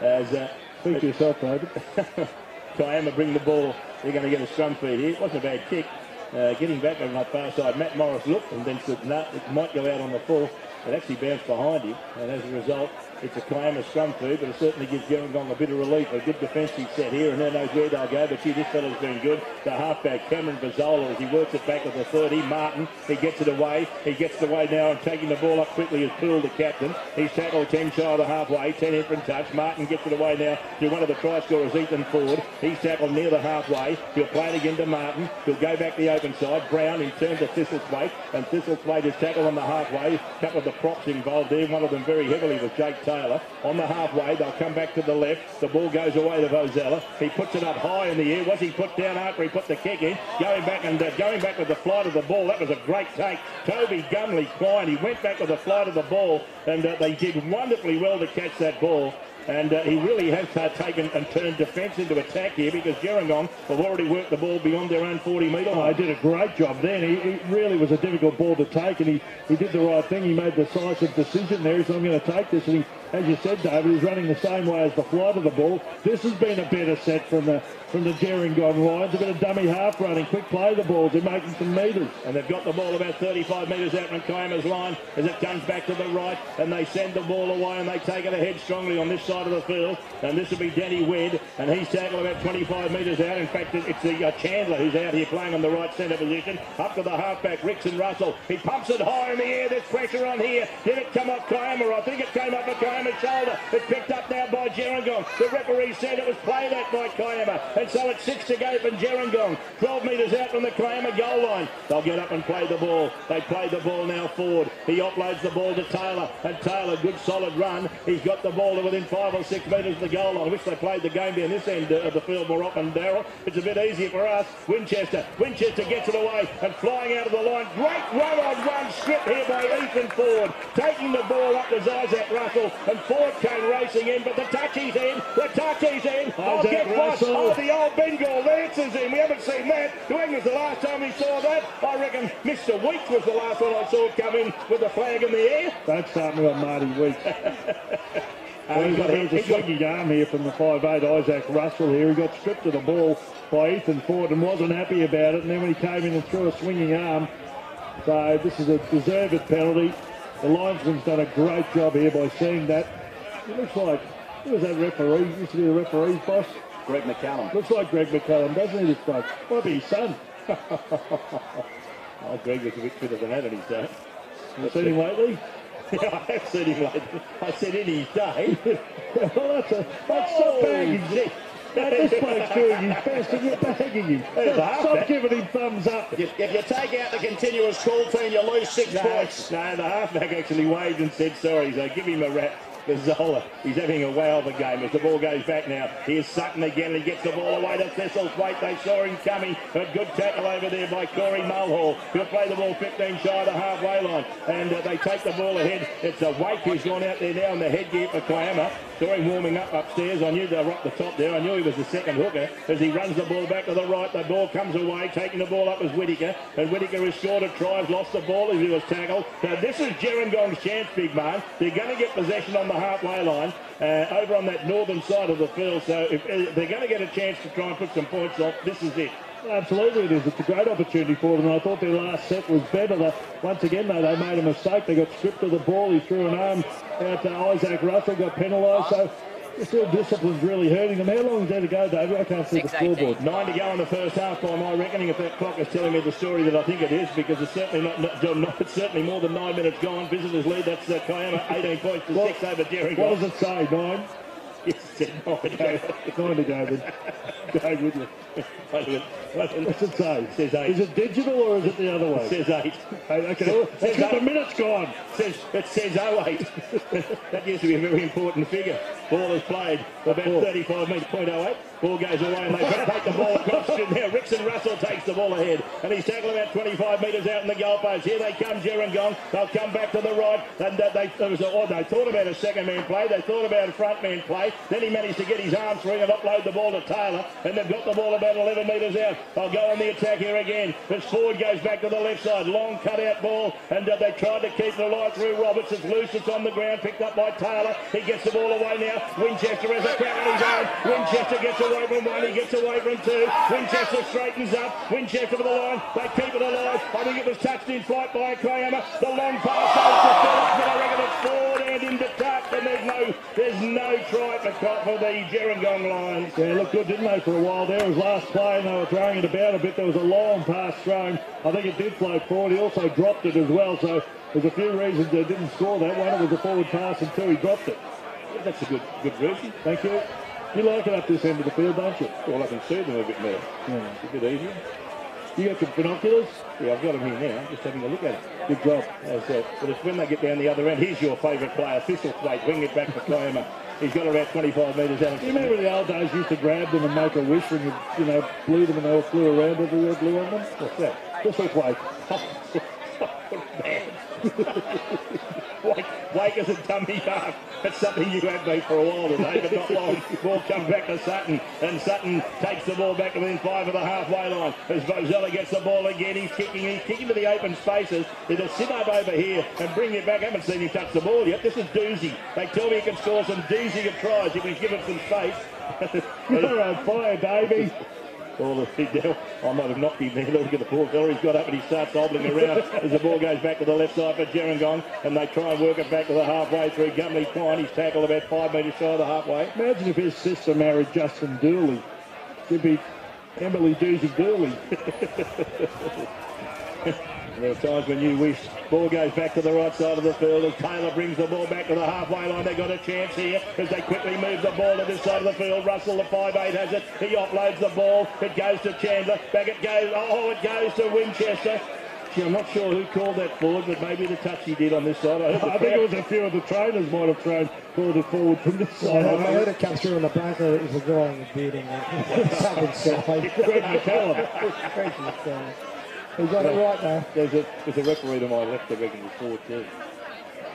As uh, for yourself, David. Kiama bring the ball. They're going to get a scrum feed here. It wasn't a bad kick. Uh, getting back on that far side, Matt Morris looked and then said, no, it might go out on the full. It actually bounced behind him, and as a result, it's a Kiama scrum food, but it certainly gives Gerringong a bit of relief. A good defensive set here, and who knows where they'll go, but gee, this fella's been good. The halfback, Cameron Bazzola, as he works it back at the 30. Martin, he gets it away. He gets it away now and taking the ball up quickly is Poole, the captain. He's tackled 10 shy of the halfway, 10 in from touch. Martin gets it away now to one of the try scorers, Ethan Ford. He's tackled near the halfway. He'll play it again to Martin. He'll go back the open side. Brown in turn to Thistlethwaite, and Thistlethwaite is tackled on the halfway. A couple of the props involved there, one of them very heavily was Jake Taylor. On the halfway, they'll come back to the left. The ball goes away to Vozella. He puts it up high in the air. Was he put down after he put the kick in? Going back and uh, going back with the flight of the ball. That was a great take. Toby Gumley Quine. He went back with the flight of the ball, and uh, they did wonderfully well to catch that ball. And uh, he really has uh, taken and turned defence into attack here because Gerringong have already worked the ball beyond their own 40 metre Oh, line. he did a great job then. He, he really was a difficult ball to take, and he, he did the right thing. He made the decisive decision there. So I'm going to take this. And he, as you said, David, he's running the same way as the flight of the ball. This has been a better set from the from the Gerringong Lions. A bit of dummy half running, quick play the balls. They're making some metres. And they've got the ball about 35 metres out from Kiama's line as it comes back to the right and they send the ball away and they take it ahead strongly on this side of the field. And this will be Danny Wedd and he's tackled about 25 metres out. In fact, it's the uh, Chandler who's out here playing on the right centre position. Up to the halfback, Rickson Russell. He pumps it high in the air. There's pressure on here. Did it come off Kiama? I think it came up at Kiama's shoulder. It's picked up now by Gerringong. The referee said it was played at by Kiama. And so it's six to go from Gerringong. 12 metres out from the Kiama goal line. They'll get up and play the ball. They play the ball now forward. He offloads the ball to Taylor. And Taylor, good solid run. He's got the ball to within five or six metres of the goal line. I wish they played the game down this end of the field more often, Darryl. It's a bit easier for us. Winchester. Winchester gets it away and flying out of the line. Great one-on-one strip here by Ethan Ford. Taking the ball up was Isaac Russell. And Ford came racing in, but the touch in. The touch in. I'll get. Russell. Oh, the old Bengal Lancers in. We haven't seen that. When was the last time we saw that? I reckon Mr. Week was the last one I saw come in with the flag in the air. Don't start me on Marty Week. Uh, he's got- There's a he's swinging arm here from the 5'8 Isaac Russell here. He got stripped of the ball by Ethan Ford and wasn't happy about it. And then when he came in and threw a swinging arm, so this is a deserved penalty. The linesman's done a great job here by seeing that. It looks like, who was that referee? Used to be the referee's boss. Greg McCallum. Looks like Greg McCallum, doesn't he, this bloke? Might be his son. Oh, Greg was a bit fitter than that in his day. You seen him lately? Yeah, I have seen him lately. I said in his day. well, that's a, that's Oh, stop bagging. Now, this bloke's doing his best and you're bagging him. Stop, giving him thumbs up. If, if you take out the continuous call team, you lose six No, points. no, the halfback actually waved and said sorry, so give him a rap. Zola, he's having a whale of a game as the ball goes back now. Here's Sutton again. He gets the ball away to Thistlethwaite. They saw him coming. A good tackle over there by Corey Mulhall. He'll play the ball 15 shy of the halfway line. And uh, they take the ball ahead. It's a Wake who's gone out there now in the headgear for Kiama. Him warming up upstairs. I knew they were up the top there. I knew he was the second hooker. As he runs the ball back to the right, the ball comes away. Taking the ball up is Whittaker. And Whittaker scored a try. Has lost the ball as he was tackled. Now this is Gerringong's chance, big man. They're going to get possession on the halfway line uh, over on that northern side of the field. So if uh, they're going to get a chance to try and put some points off, this is it. Absolutely it is. It's a great opportunity for them. I thought their last set was better. Once again, though, they made a mistake. They got stripped of the ball. He threw an arm out to Isaac Russell, got penalised. So still discipline's really hurting them. How long is there to go, David? I can't see the scoreboard. Nine to go in the first half by my reckoning. If that clock is telling me the story that I think it is, because it's certainly not, not, not it's certainly more than nine minutes gone. Visitors lead. That's uh, Kiama, 18 points to What- six over Jerry. What does it say? Nine? Yes, it's nine. It's nine to go then. Go with you. Wait a minute. Wait a minute. What's it say? Says eight. Is it digital or is it the other way? It says eight. Hey, okay. Says got the minutes gone. says, it says 08. that used to be a very important figure. Ball is played about 35 metres, .08. Ball goes away and they take the ball across. Now Rickson Russell takes the ball ahead and he's tackled about 25 metres out in the goalpost. Here they come, Gerringong. They'll come back to the right. And uh, they, there was a, oh, they thought about a second man play. They thought about a front man play. Then he managed to get his arm through and upload the ball to Taylor. And they've got the ball about 11 metres out. They'll go on the attack here again. As Ford goes back to the left side. Long cutout ball. And uh, they tried to keep the light through Roberts. It's loose. It's on the ground. Picked up by Taylor. He gets the ball away now. Winchester has a crack on his own. Winchester gets away from one. He gets away from two. Winchester straightens up. Winchester for the line. They keep it alive. I think it was touched in flight by Kiama. The long pass goes to Phillips, but I reckon it's Ford and into touch. And there's no, there's no try for, for the Gerringong Lions. Yeah, looked good, didn't they, for a while there? Last play and they were throwing it about a bit. There was a long pass thrown. I think it did flow forward. He also dropped it as well. So there's a few reasons they didn't score that. One, it was a forward pass, and two, he dropped it. That's a good, good version. Thank you. You like it up this end of the field, don't you? Well, I can see them a bit more. Yeah. It's a bit easier. You got some binoculars? Yeah, I've got them here now. Just having a look at it. Good job. As, uh, but it's when they get down the other end. Here's your favourite player, Thistle Thwaite. Wing it back for Kiama. He's got about 25 metres out. You remember the old days you used to grab them and make a wish when you, you know, blew them and they all flew around everywhere, blew on them? What's that? Look like. Wake, Wake is a dummy half. That's something you have been for a while today, but not long. Ball comes back to Sutton, and Sutton takes the ball back within five of the halfway line. As Vozella gets the ball again, he's kicking, he's kicking to the open spaces. It'll sit up over here and bring it back. I haven't seen him touch the ball yet. This is Doozy. They tell me he can score some doozy of tries if he's given some space. You're on fire, Davey. All the big deal. I might have knocked him there. Look at the poor fella. He's got up and he starts hobbling around as the ball goes back to the left side for Gerringong. And they try and work it back to the halfway through. Gumley Quine. He's tackled about five metres shy of the halfway. Imagine if his sister married Justin Dooley. She'd be Emily Doozy Dooley. There are times when you wish. Ball goes back to the right side of the field as Taylor brings the ball back to the halfway line. They've got a chance here as they quickly move the ball to this side of the field. Russell, the 5'8", has it. He offloads the ball. It goes to Chandler. Back it goes. Oh, it goes to Winchester. Gee, I'm not sure who called that forward, but maybe the touch he did on this side. I, I think it was a few of the trainers might have thrown called it forward from this I side. heard it come through in the bunker. It was a guy in the bearding. Something side. Greg McCallum. Greg McCallum. He got it right though. There's a, there's a referee to my left, I reckon, was forward too.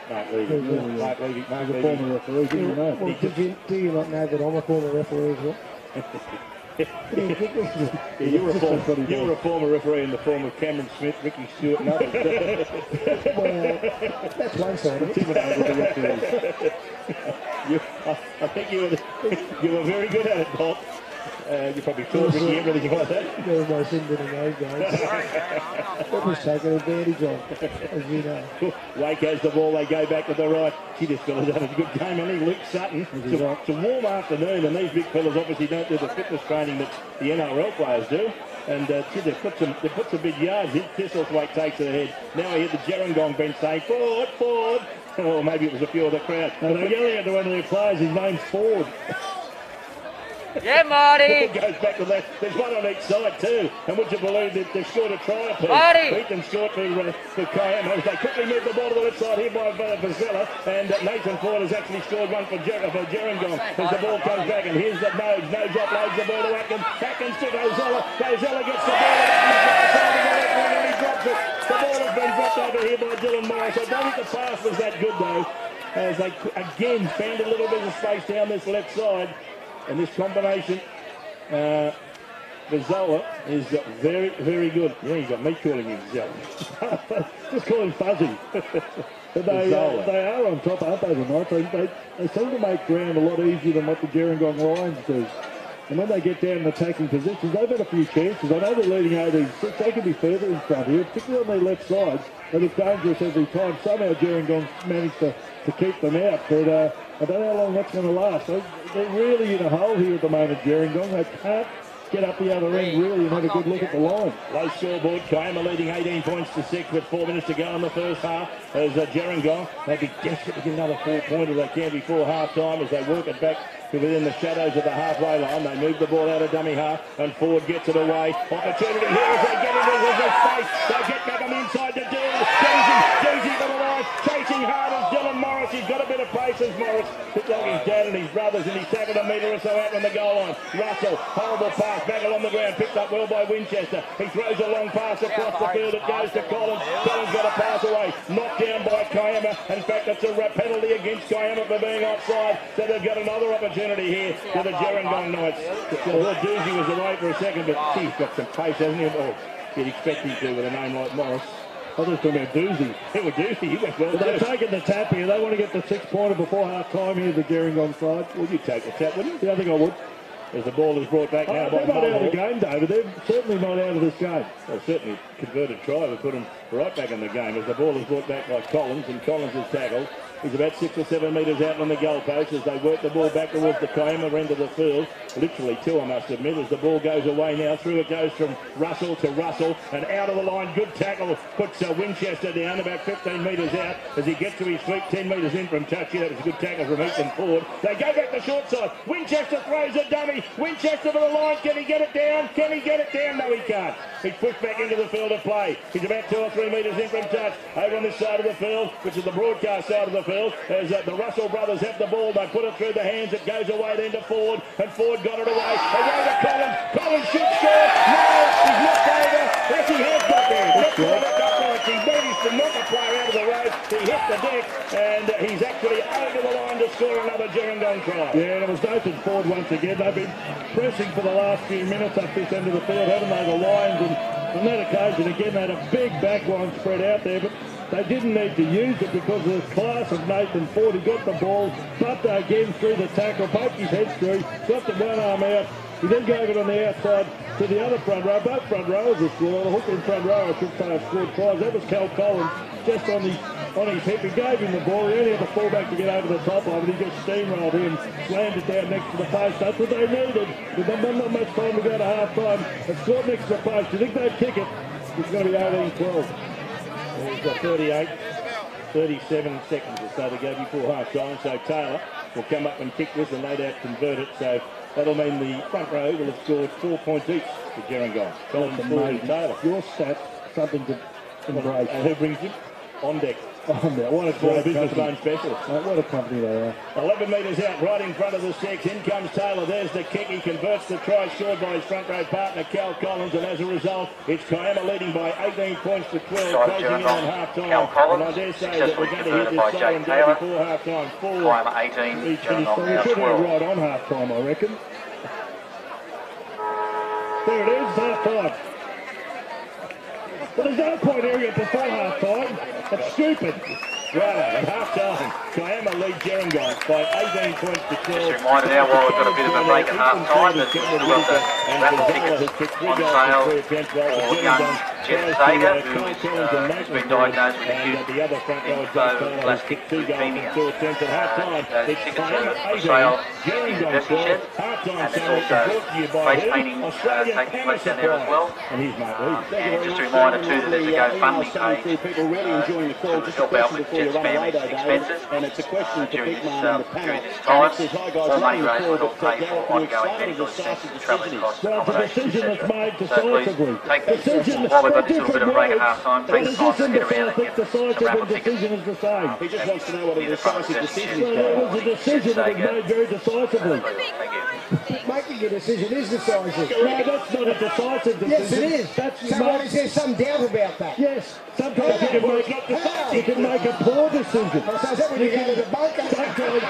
Mark Levy. Yeah, yeah. Mark Levy. Mark He's a Levy. former referee, didn't you know? Well, did you, do you not know that I'm a former referee as well? Yeah, you were a former, you were a former referee in the form of Cameron Smith, Ricky Stuart, and others. well, that's one side of it. Intimidated with the referees. you, I, I think you were you were very good at it, Bob. Uh, you probably taught Ricky everything like that. There was no Sindon in those days. It was taken advantage of, as you know. Wake has the ball, they go back to the right. She just got done a good game, and he Luke Sutton. It's a, it's a warm afternoon, and these big fellas obviously don't do the fitness training that the NRL players do. And uh, gee, they've put some, they've put some big yards in. Thistlethwaite takes it ahead. Now he hit the Gerringong bench saying, forward, forward. Or maybe it was a few of the crowd. And they're yelling at one of their players, his name's Ford. Yeah, Marty. Ball goes back to that. There's one on each side too. And would you believe that they're short a try apiece? Marty. Beat them short for, uh, for they quickly move the ball to the left side here by uh. And uh, Nathan Ford has actually scored one for, Jer- for Gerringong as the ball comes back. And here's the nose. Nose offloads the ball to Atkins. Atkins to Vazella. Vazella gets the ball. And he drops it. The ball has been dropped over here by Dylan Morris. I don't think the pass was that good though. As they again found a little bit of space down this left side. And this combination uh, Vizzola is very, very good. Yeah, you got me calling him Vizzola. Just call him Fuzzy. But they, uh, they are on top, aren't they, tonight? They, they, they seem to make ground a lot easier than what the Gerringong Lions do. And when they get down in attacking positions, they've had a few chances. I know they're leading 18-6. They can be further in front here, particularly on their left side. They look dangerous every time. Somehow Gerringong managed to, to keep them out. But uh, I don't know how long that's going to last. They, they're really in a hole here at the moment, Gerringong. They can't get up the other end really and have a good look at the line. Low scoreboard, Kiama leading 18 points to 6 with 4 minutes to go in the first half as uh, Gerringong, they'd be desperate to get another four-pointer they can before half-time as they work it back to within the shadows of the halfway line. They move the ball out of dummy half and Ford gets it away. Opportunity here as they get into the space. They get back on inside to Dooley. Josie, Josie for the line, chasing hard as Dylan Morris. He's got a bit of pace Morris. Looks like his dad and his brothers and he's taken a metre or so out from the goal line. Russell, horrible pass, back along the ground, picked up well by Winchester. He throws a long pass across the field. It goes to Collins. Collins got a pass away. Knocked down by Kiama. In fact, it's a penalty against Kiama for being offside. So they've got another opportunity here for the Gerringong Knights. Well, Doozy was away for a second, but he's got some pace, hasn't he? Oh, you'd expect him to with a name like Morris. I was talking about Doozy. It was Doozy. Went well. But they're taking the tap here. They want to get the six-pointer before half-time here, the Gerringong side. Would you take the tap, wouldn't you? Yeah, I think I would. As the ball is brought back oh, now Oh, by they're not out of the game, David. They're certainly not out of this game. Well, certainly converted try would put him right back in the game as the ball is brought back by Collins and Collins is tackled. He's about six or seven metres out on the goalpost as they work the ball back towards the Kiama end of the field. Literally two, I must admit, as the ball goes away now. Through it goes from Russell to Russell and out of the line. Good tackle puts uh, Winchester down about 15 metres out as he gets to his feet 10 metres in from touch. Yeah, that was a good tackle from Ethan Ford. They go back the short side. Winchester throws a dummy. Winchester to the line. Can he get it down? Can he get it down? No, he can't. He's pushed back into the field of play. He's about two or three metres in from touch. Over on this side of the field, which is the broadcast side of the field, as uh, the Russell brothers have the ball. They put it through the hands. It goes away then to Ford, and Ford got it away. Away to Collins. Collins shoots score. No, he's knocked over. Yes, he has got there. Got right. He managed to knock a player out of the road. He hit the deck, and he's actually over the line to score another Gerringong try. Yeah, and it was Nathan Ford once again. They've been pressing for the last few minutes up this end of the field, haven't they, the Lions? And on that occasion, again, they had a big back line spread out there, but they didn't need to use it because of the class of Nathan Ford. He got the ball, bumped again through the tackle, poked his head through, got the one arm out. He then gave it on the outside to the other front row. Both front rows have scored. The hooker and front row, I should say, have scored tries. That was Cal Collins just on the on his hip. He gave him the ball. He only had the fullback to get over the top of it. He just steamrolled him, it down next to the post. That's what they needed. With not, much time to go to half time. It's scored next to the post. You think they'd kick it? It's going to be 18-12. Well, we've got 38, 37 seconds or so to go before half time. So Taylor will come up and kick this and no doubt convert it. So that'll mean the front row will have scored four points each for Gerringong. Collins, Ford and Taylor. Your stats, something to embrace. And who brings him? On deck. Oh, no, what a great business company. loan specialist. Mate, what a company they are. 11 metres out, right in front of the six. In comes Taylor. There's the kick. He converts the try scored by his front row partner, Cal Collins. And as a result, it's Kiama leading by 18 points to 12, Sorry, closing in on half time. Cal Collins, and I dare say that we're going to hit successfully this converted by siren down before half time. Four. Time 18, Each Gerringong So we now should have 12. right on half time, I reckon. There it is, half time. But there's no point it before half time. That's stupid. Right, at half time, Kiama lead Gerringong by 18 points to 12. Just a reminder now, while we've got a bit of a break at half time, that we've got the raffle tickets on sale for young Jeff Sager, who is, uh, has been diagnosed with acute lymphoblastic leukemia. Uh, those tickets are for sale. In the Investment Shed, and there's also face painting uh, taking place down there as well. And here's Mark Um, and just a reminder too that there's a GoFundMe page. Uh, enjoying the call. to help out with before you Jeff's run family's expenses it's a question uh, for big man in the panel. during this And time. it says, hi guys, the running raised will call, help but pay Gareth, for you ongoing excited medical the start expenses, of the travelling costs, Well, accommodation, decision that's etc. made decisively. take the, Decision, while we've got this little bit of break at half time, take the time to decision get around and get raffle and tickets. decision is the same. He just wants to know what a the decisive decision is. Well, it was a decision that was made very decisively. Thank you. Making a decision is decisive. No, that's not a decisive decision. Yes, it is. That's Somebody says some doubt about that. Yes, sometimes you can make not decisive. you can make a poor decision. So is that when you go to the bunker? Sometimes,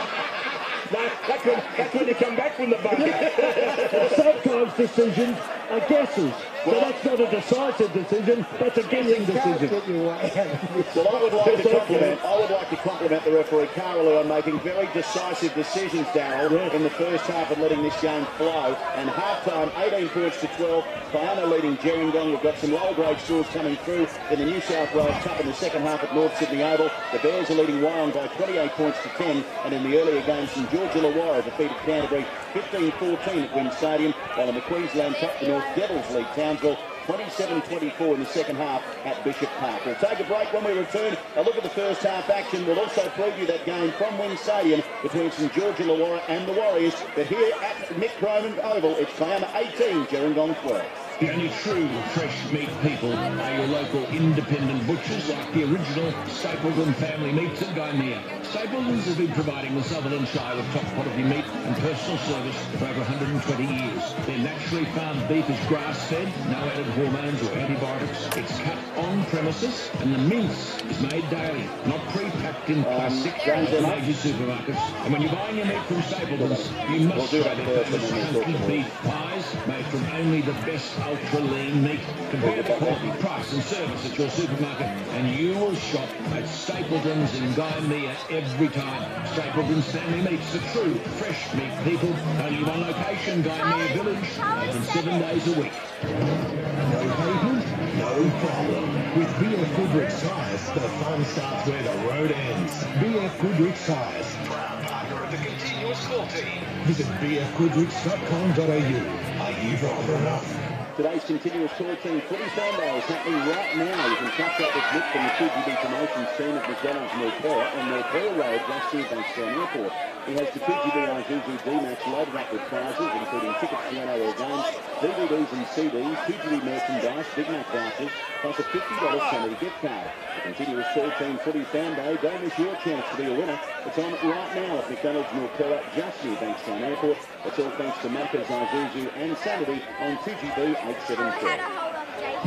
No, that's when, that's when you come back from the bunker. sometimes decisions are guesses. so that's not a decisive decision, that's a guessing decision. well, I would like to compliment. I would like to compliment the referee Carlo on making very decisive decisions, Darryl, yes. in the first half and letting this game flow. And half time, 18 points to 12. Kiama leading Gerringong. We've got some lower grade scores coming through in the New South Wales Cup in the second half at North Sydney Oval. The Bears are leading Wyong by 28 points to 10. And in the earlier games, St George Illawarra defeated Canterbury 15-14 at WIN Stadium, while in the Queensland Cup, the North Devils lead Townsville 27-24 in the second half at Bishop Park. We'll take a break when we return. A look at the first half action. We'll also preview that game from WIN Stadium between St George Illawarra and the Warriors. But here at Mick Cronin Oval, it's Kiama 18, Gerringong 12. The only true fresh meat people are your local independent butchers like the original Stapleton family meats at Gymea. Stapleton's has been providing the Sutherland Shire with top quality meat and personal service for over 120 years. Their naturally farmed beef is grass-fed, no added hormones or antibiotics. It's cut on premises and the mince is made daily, not pre-packed in plastic um, major supermarkets. And when you're buying your meat from Stapleton's, you must try their famous beef pies made from only the best ultra lean meat. Compare the quality, price and service at your supermarket and you will shop at Stapleton's in Gymea every time. Stapleton's Family Meats, the true fresh meat people. Only one location, Gymea Village, open seven days a week. No pavement? No problem. With BF Goodrich Tyres, the fun starts where the road ends. BF Goodrich Tyres, proud partner of the continuous call team. Visit bfgoodrich.com.au. Are you driver enough? Today's continuous tour team footy Sunday is happening right now. You can catch up with Nick from the 2GB promotions team at McDonald's Milperra on Milperra Road, just near Bankstown Airport. He has the 2GB Isuzu D-Max loaded up with prizes, including tickets to NRL games, DVDs and CDs, 2GB merchandise, Big Mac vouchers, plus a $50 Sanity gift card. The continuous tour team footy day. Don't miss your chance to be a winner. It's on right now at McDonald's Milperra, just near Bankstown Airport. It's all thanks to Macca's Isuzu and Sanity on 2GB 874.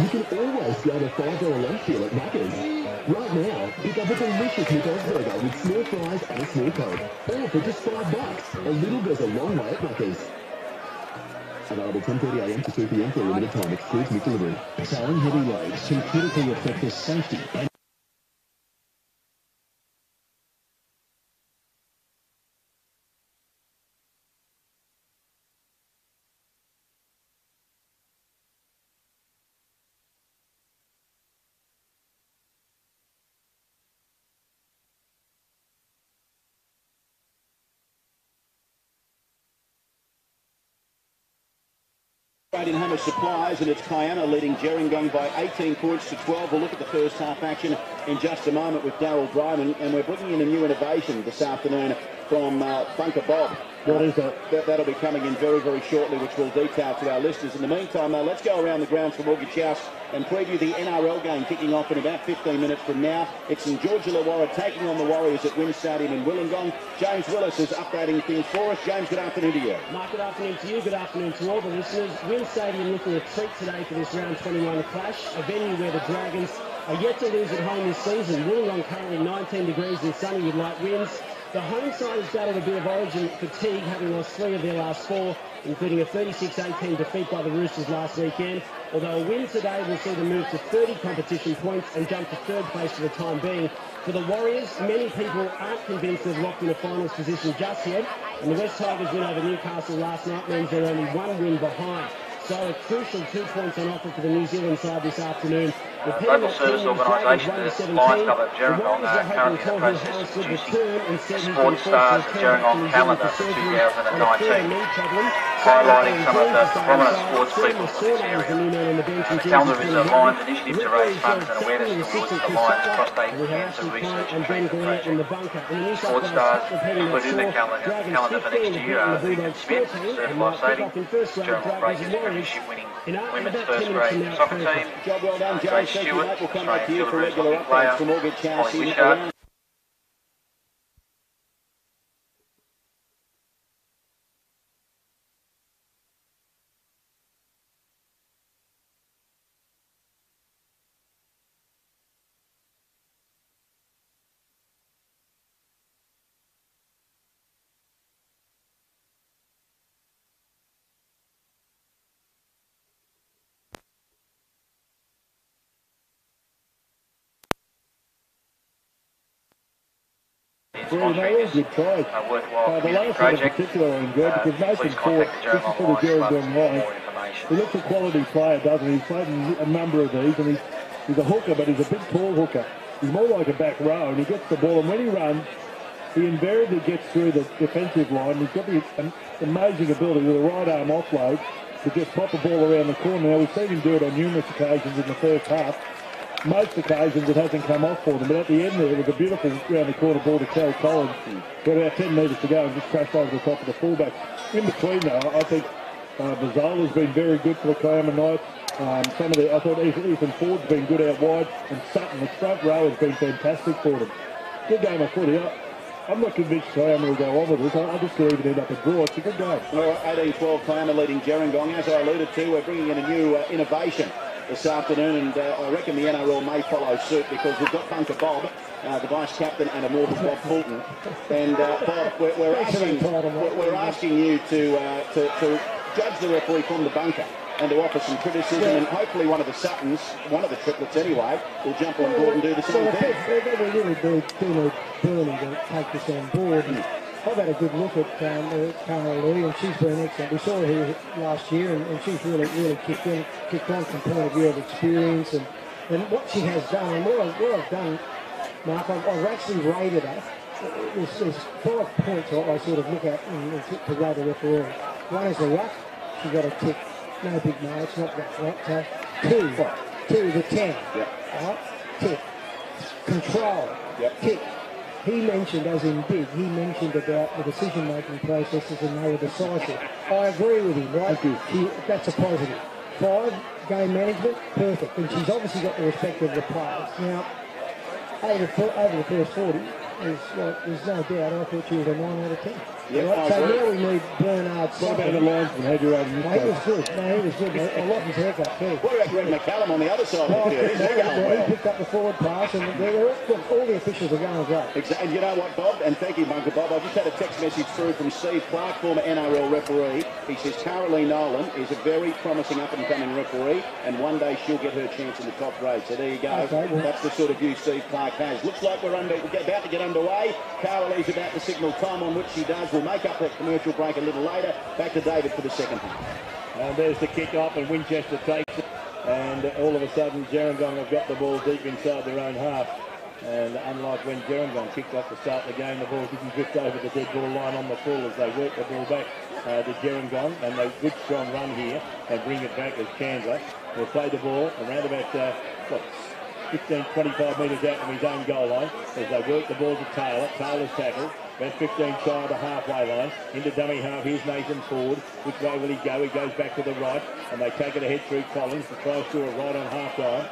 You can always grab a $5 lunch deal at Macca's. Right now, pick up a delicious McDonald's burger with small fries and a small coke. All for just five bucks. A little goes a long way at Macca's. Available 10.30am to 2pm for a limited time. Excludes McDelivery. Towing heavy loads can critically affect the safety and in Hammer Supplies and it's Kiama leading Gerringong by 18 points to 12. We'll look at the first half action in just a moment with Darryl Brohman and we're bringing in a new innovation this afternoon from uh, Bunker Bob. What is that? that? That'll be coming in very, very shortly, which we'll detail to our listeners. In the meantime, though, let's go around the grounds for Mortgage House and preview the NRL game kicking off in about 15 minutes from now. It's St George Illawarra taking on the Warriors at WIN Stadium in Wollongong. James Willis is updating things for us. James, good afternoon to you. Mark, good afternoon to you. Good afternoon to all the listeners. WIN Stadium looking a treat today for this round 21 clash, a venue where the Dragons are yet to lose at home this season. Wollongong currently 19 degrees and sunny with light winds. The home side has battled a bit of origin fatigue, having lost three of their last four, including a 36-18 defeat by the Roosters last weekend. Although a win today will see them move to 30 competition points and jump to third place for the time being. For the Warriors, many people aren't convinced they've locked in a finals position just yet, and the West Tigers win over Newcastle last night means they're only one win behind. So a crucial two points on offer for the New Zealand side this afternoon. Uh, local service organisation, the Lions Club at Gerringong are currently in the process of producing Sports Stars at Gerringong calendar for 2019, highlighting some of the prominent sports people in this area. The calendar is a Lions initiative to raise funds and awareness towards the Lions prostate cancer research and treatment project. Sports Stars included in the calendar, calendar for next year are Ethan Smith, certified sailing, Gerringong Breakers premiership winning women's first grade soccer team, Stewart, Australian Silver hockey player, Holly Wishart, they're all good tries. Uh, the last one in particular I enjoyed Uh, because Nathan Ford, this is for the Lions Club Gerringong for Lions. more information. He looks a quality player, doesn't he? He's played in a number of these, and he's, he's a hooker, but he's a big, tall hooker. He's more like a back row, and he gets the ball, and when he runs, he invariably gets through the defensive line. He's got the um, amazing ability with a right arm offload to just pop a ball around the corner. Now, we've seen him do it on numerous occasions in the first half. Most occasions it hasn't come off for them, but at the end there, it was a beautiful round the corner ball to Kel Collins. Got about 10 metres to go and just crashed over the top of the fullback. In between, though, I think uh, Bazola's been very good for the Kiama Knights. Um, some of the, I thought Ethan, Ford's been good out wide, and Sutton, the front row, has been fantastic for them. Good game of footy. I, I'm not convinced Kiama will go on with this. I, I just could even end up a draw. It's a good game. All right, 18-12 Kiama leading Gerringong. As I alluded to, we're bringing in a new uh, innovation this afternoon, and uh, I reckon the NRL may follow suit because we've got Bunker Bob, uh, the vice captain, and immortal Bob Fulton. And uh, Bob, we're, we're asking, we're, asking you to, uh, to to judge the referee from the bunker and to offer some criticism, and hopefully one of the Suttons, one of the triplets anyway, will jump on board and do the same I thing. think they they really do, do need Bernie to take this on board. And I've had a good look at um, uh, Carla Lee, and she's been excellent. We saw her here last year, and, and she's really, really kicked in, kicked on from point of view of experience and, and what she has done. And what I've, what I've done, Mark, I've, I've actually rated her. There's, there's five points I, I sort of look at in, in, to, rate a referee. One is the ruck. She got a tick. No big no, it's not that right. So two, two, the ten. Right? Tick control, Yep. kick. He mentioned, as in big, he mentioned about the decision-making processes and they were decisive. I agree with him, right? She, that's a positive. Five, game management, perfect. And she's obviously got the respect of the players. Now, over, over the first 40, there's, like, there's no doubt I thought she was a 9 out of 10. Yeah, right? I So agree. now we need Bernard What about the linesman? How'd you rate him he was good. No, he was good. I like his haircut too. What about Greg McCallum on the other side of Oh, the field? He's well, he picked up the forward pass, and they're, look, all the officials are going great. Exactly. And you know what, Bob? And thank you, Bunker Bob. I just had a text message through from Steve Clark, former NRL referee. He says Caroline Nolan is a very promising up-and-coming referee, and one day she'll get her chance in the top grade. So there you go. Okay, well- That's the sort of view Steve Clark has. Looks like we're under, we're about to get underway. Caroline's about to signal time on which she does. We'll make up that commercial break a little later. Back to David for the second half. And there's the kick off, and Winchester takes it. And all of a sudden, Gerringong have got the ball deep inside their own half. And unlike when Gerringong kicked off to start the game, the ball didn't drift over the dead ball line on the full as they work the ball back uh, to Gerringong. And they good strong run here and bring it back as Chandler will play the ball around about uh, what 15, 25 metres out from his own goal line as they work the ball to Taylor. Taylor's tackled. About 15 shy of the halfway line. Into dummy half. Here's Nathan Ford. Which way will he go? He goes back to the right. And they take it ahead through Collins to try to score right on half time.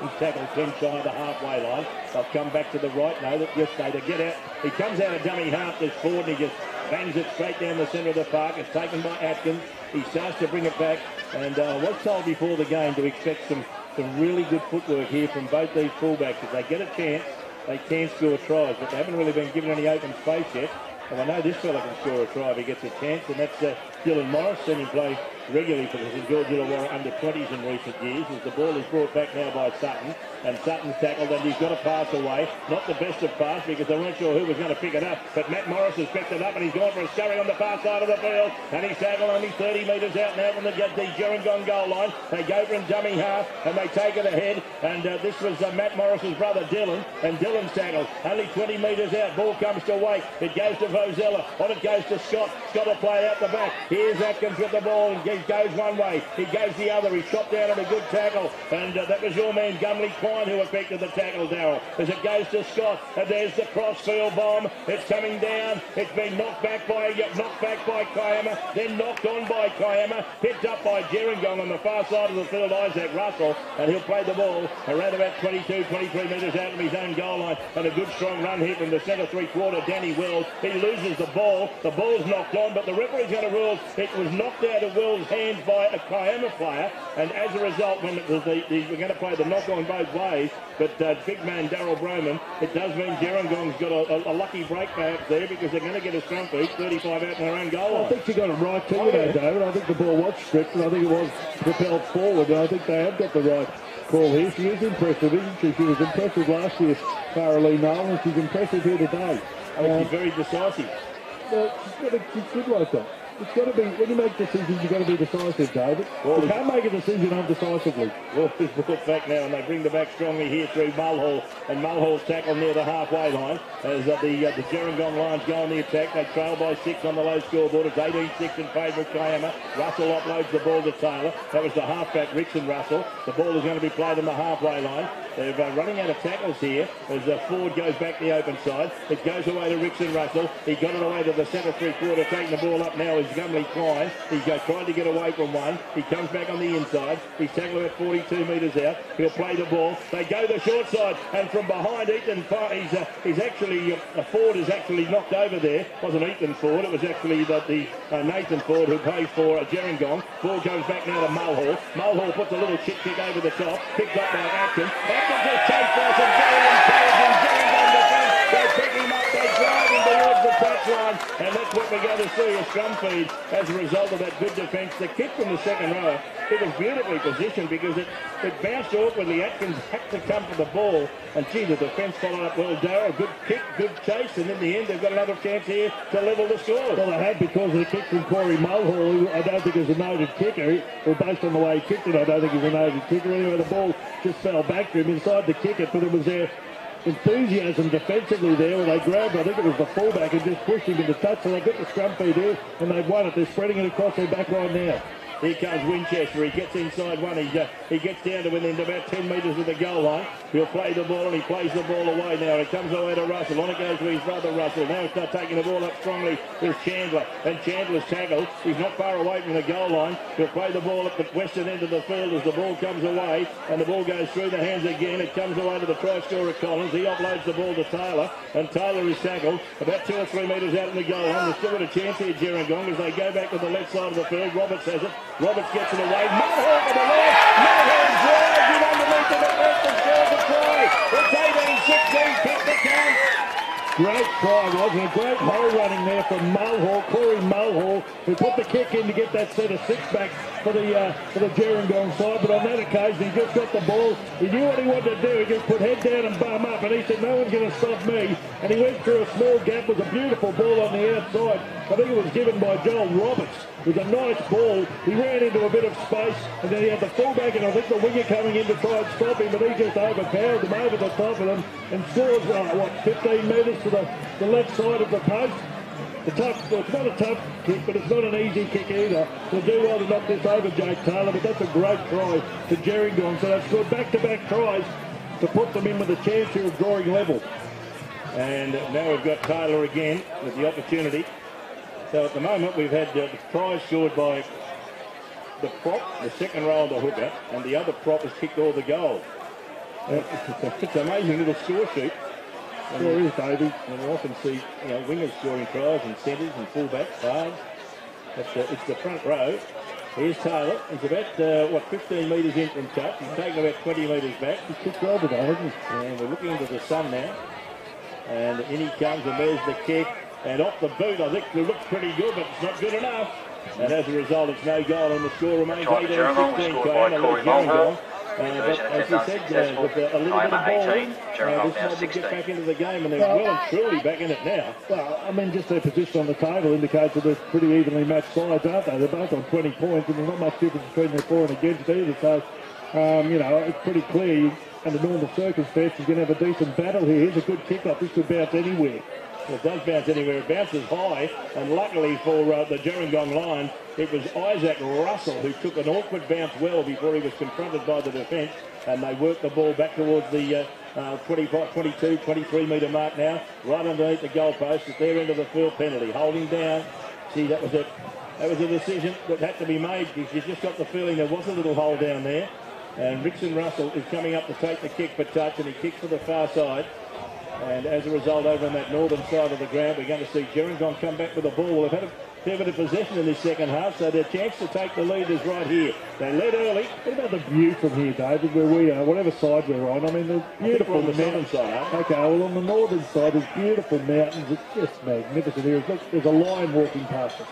He's tackled 10 shy of the halfway line. They'll come back to the right. No, that yes, they to get out. He comes out of dummy half. There's Ford and he just bangs it straight down the centre of the park. It's taken by Atkins. He starts to bring it back. And uh, was told before the game to expect some, some really good footwork here from both these fullbacks. If they get a chance, they can score tries, but they haven't really been given any open space yet. And I know this fella can score a try if he gets a chance, and that's uh, Dylan Morris. Him play regularly for the St George Illawarra under 20s in recent years. As the ball is brought back now by Sutton, and Sutton's tackled, and he's got a pass away. Not the best of pass because they weren't sure who was going to pick it up, but Matt Morris has picked it up, and he's gone for a scurry on the far side of the field, and he's tackled only 30 metres out now from the, the Gerringong goal line. They go for him dummy half, and they take it ahead, and uh, this was uh, Matt Morris's brother Dylan, and Dylan's tackled only 20 metres out. Ball comes to Wake. It goes to Vozella. On it goes to Scott. Scott will play out the back. Here's Atkins with the ball. and He goes one way. He goes the other. He shot down at a good tackle. And uh, that was your man, Gumley Quine, who effected the tackle, Darryl. As it goes to Scott. And there's the crossfield bomb. It's coming down. It's been knocked back by knocked back by Kiama. Then knocked on by Kiama. Picked up by Gerringong on the far side of the field, Isaac Russell. And he'll play the ball around about 22, 23 metres out of his own goal line. And a good strong run here from the centre three-quarter, Danny Wells. He loses the ball. The ball's knocked on, but the referee's going to rule it was knocked out of Wells' hands by a Kiama player. And as a result, when it was the, the, we're going to play the knock on both ways, but uh, big man Darryl Brohman, it does mean Gerringong's got a, a, a lucky break perhaps there because they're going to get a scrum feed 35 out in their own goal I line. think you got it right too, you know, David. I think the ball was stripped, and I think it was propelled forward, and I think they have got the right call here. She is impressive, isn't she? She was impressive last year, Caroline Nolan, and she's impressive here today. Makes you very decisive. Well, she's, got to, she's good like that. It's got to be, when you make decisions, you've got to be decisive, David. Well, you can't make a decision undecisively. Well, he's brought back now, and they bring the back strongly here through Mulhall, and Mulhall's tackle near the halfway line as uh, the uh, the Gerringong Lions go on the attack. They trail by six on the low scoreboard. It's 18-6 in favour of Kiama. Russell offloads the ball to Taylor. That was the halfback, Rickson Russell. The ball is going to be played on the halfway line. They're uh, running out of tackles here as uh, Ford goes back the open side. It goes away to Rickson Russell. He got it away to the centre three quarter, taking the ball up now is Gumley Quine. He goes trying to get away from one. He comes back on the inside. He's tackled about 42 metres out. He'll play the ball. They go the short side, and from behind Ethan, he's, uh, he's actually uh, Ford is actually knocked over there. It wasn't Ethan Ford. It was actually the, the uh, Nathan Ford who pays for uh, Gerringong. Ford goes back now to Mulhall. Mulhall puts a little chip kick over the top. Picked up by Atkins. Atkins is chased by some very encouraging Gerringong defence. They pick him up. They drive him towards the touchline, what we're going to see a scrum feed as a result of that good defence. The kick from the second row, it was beautifully positioned because it, it bounced awkwardly. Atkins had to come for the ball, and gee, the defence followed up well. Darryl, good kick, good chase, and in the end, they've got another chance here to level the score. Well, they had because of the kick from Corey Mulhall, who I don't think is a noted kicker. Well, based on the way he kicked it, I don't think he's a noted kicker. Anyway, the ball just fell back to him inside the kicker, but it was there enthusiasm defensively there where they grabbed, I think it was the fullback and just pushed him into touch. So they got the scrum feed here and they've won it. They're spreading it across their back line now. Here comes Winchester. He gets inside one. He, uh, he gets down to within about 10 metres of the goal line. He'll play the ball and he plays the ball away now. It comes away to Russell. On it goes to his brother Russell. Now he's not taking the ball up strongly with Chandler. And Chandler's tackled. He's not far away from the goal line. He'll play the ball at the western end of the field as the ball comes away. And the ball goes through the hands again. It comes away to the try scorer Collins. He offloads the ball to Taylor. And Taylor is tackled about two or three metres out in the goal line. They've still a chance here, Gerringong, as they go back to the left side of the field. Roberts has it. Roberts gets it away. Mulhall to the left. Mulhall drives it underneath the defence and scores a try. It's 18-16. Kick the count. Great try, wasn't it? Great hole running there from Mulhall, Corey Mulhall, who put the kick in to get that set of six back for the uh, for the Gerringong side. But on that occasion, he just got the ball. He knew what he wanted to do. He just put head down and bum up, and he said, "No one's going to stop me." And he went through a small gap. It was a beautiful ball on the outside. I think it was given by Joel Roberts. It was a nice ball. He ran into a bit of space, and then he had the fullback and I think the winger coming in to try and stop him, but he just overpowered him over the top of him and scores, uh, what, 15 metres to the, the left side of the post. The tough, well, it's not a tough kick, but it's not an easy kick either. They'll do well to knock this over, Jake Taylor, but that's a great try to Gerringong. So they've scored back-to-back tries to put them in with a chance here of drawing level. And now we've got Taylor again with the opportunity. So at the moment we've had uh, tries scored by the prop, the second row of the hooker, and the other prop has kicked all the goals. Uh, it's, an amazing little score sheet. And Sure is, Davey. And we often see you know, wingers scoring tries and centres and fullbacks. It's the, it's the front row. Here's Taylor. He's about, uh, what, 15 metres in from touch. He's taken about 20 metres back. He's kicked well today, hasn't he? And we're looking into the sun now. And in he comes, and there's the kick. And off the boot, I think it looks pretty good, but it's not good enough. And as a result, it's no goal, and the score remains Try to 18-16. scored by Corey Mulhall. Uh, but as you said, uh, with a, a little bit of Kiama ball, 18, uh, Gerringong this now might get back into the game, and they're Well- well and truly back in it now. Well, I mean, just their position on the table indicates that they're pretty evenly matched sides, aren't they? They're both on 20 points, and there's not much difference between their for and against either. So, um, you know, it's pretty clear you, under normal circumstances you're going to have a decent battle here. Here's a good kickoff. This could bounce anywhere. It does bounce anywhere. It bounces high, and luckily for uh, the Gerringong line, it was Isaac Russell who took an awkward bounce well before he was confronted by the defence, and they worked the ball back towards the uh, uh, 25, 22, 23 metre mark now, right underneath the goalpost at their end of the field penalty, holding down. See, that was a that was a decision that had to be made because you just got the feeling there was a little hole down there. And Rickson Russell is coming up to take the kick for touch, and he kicks for the far side. And as a result, over on that northern side of the ground, we're going to see Gerringong come back with the ball. They've had a fair bit of possession in this second half, so their chance to take the lead is right here. They led early. What about the view from here, David, where we are, whatever side we're on? I mean, there's I think we're beautiful on the mountains. side, aren't? Okay, well, on the northern side, there's beautiful mountains. It's just magnificent here. Look, there's a lion walking past us.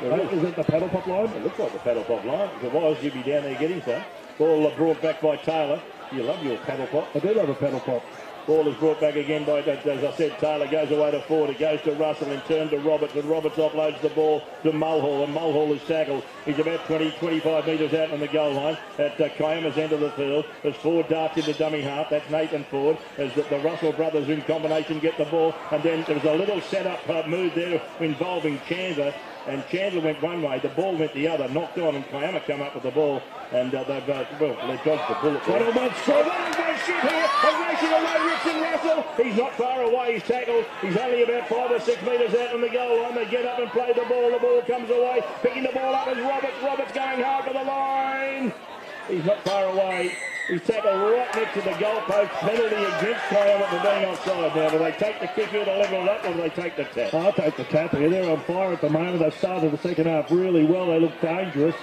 There is. is it the paddle pop lion? It looks like the paddle pop lion. If it was, you'd be down there getting some. Ball brought back by Taylor. You love your paddle pop. I do love a paddle pop. Ball is brought back again by, as I said, Taylor goes away to Ford. It goes to Russell in turn to Roberts, and Roberts offloads the ball to Mulhall, and Mulhall is tackled. He's about 20, 25 metres out on the goal line at uh, Kiama's end of the field. As Ford darts into the dummy half, that's Nathan Ford. As the, the Russell brothers in combination get the ball, and then there was a little set-up uh, move there involving Chandler and Chandler went one way, the ball went the other, knocked on, and Kiama come up with the ball, and uh, they've, uh, well, they've dodged the bullet. On one score, one on one shoot here, racing away, Richard Russell. He's not far away, he's tackled. He's only about five or six metres out on the goal line. They get up and play the ball, the ball comes away, picking the ball up as Roberts. Roberts going hard to the line. He's not far away. He's tackled right next to the goalpost. Penalty against Kiama for being offside. Now, do they take the kick here to level it up, or do they take the tap? I'll take the tap here. They're on fire at the moment. They started the second half really well. They look dangerous.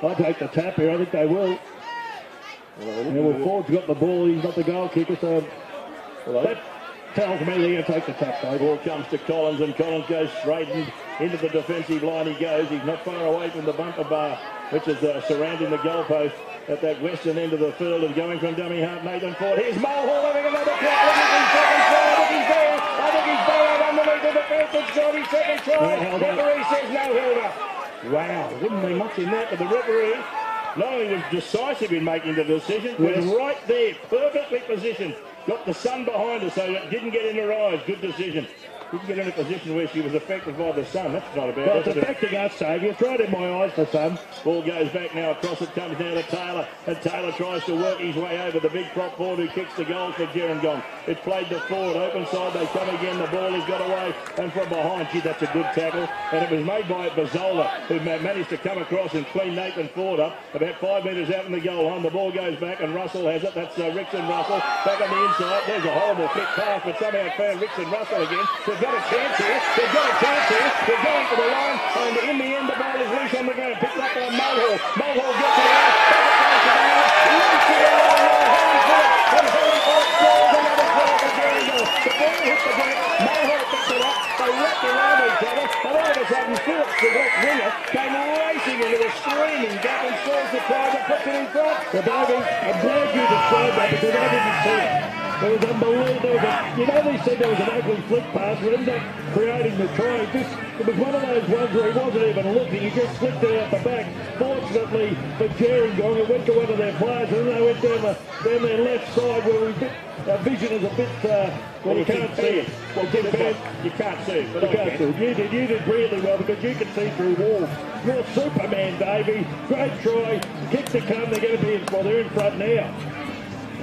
I'll take the tap here. I think they will. Well, yeah, well, Ford's got the ball. He's not the goal kicker, so well, that tells me they're going to take the tap. Though. Ball comes to Collins, and Collins goes straight in, into the defensive line. He goes. He's not far away from the bumper bar, which is uh, surrounding the goalpost at that western end of the field and going from dummy half. Nathan Ford. Here's Mulhall having another try. I think he's second try. I think he's there. I think he's there underneath the. It's Johnny's second try. The referee says no hold up. Wow, wouldn't be much in that, but the referee not only was decisive in making the decision, was right there, perfectly positioned. Got the sun behind her so it didn't get in her eyes. Good decision didn't get in a position where she was affected by the sun. That's not a bad. Well, it's affecting us, Saviour. It's right in my eyes, the sun. Ball goes back now across it, comes now to Taylor, and Taylor tries to work his way over the big prop forward who kicks the goal for Gerringong. It's played to forward, open side, they come again, the ball has got away, and from behind, gee, that's a good tackle, and it was made by Bazola, who managed to come across and clean Nathan Ford up, about five metres out in the goal line. The ball goes back, and Russell has it. That's uh, Rickson Russell, back on the inside. There's a horrible kick pass, but somehow it found Rickson Russell again. Got a chance here. They've got a chance here. They're going for the line. And in the end, the ball is loose on the ground. Picked up by Mulhall. Mulhall gets it out. And. The ball hit the ground. Mulhall picks it up. They wrapped around each other. And all of a sudden, Phillips, the left winger, came racing into a screaming gap and scores the try that puts it in front. Well, Davey, I'm glad you described that because I didn't see it. It was unbelievable. You know, they said there was an ugly flick pass. We ended up creating the try. This, it was one of those ones where he wasn't even looking. He just flicked it out the back. Fortunately for Gerringong, it went to one of their players, and they went down, the, down their left side where we bit, our vision is a bit. Uh, well, you can't see it. Well, compared, you can't see it. But you can't see. You did, you did really well because you can see through walls. You're Superman, Davey. Great try. Kick to come. They're going to be in. Well, they're in front now.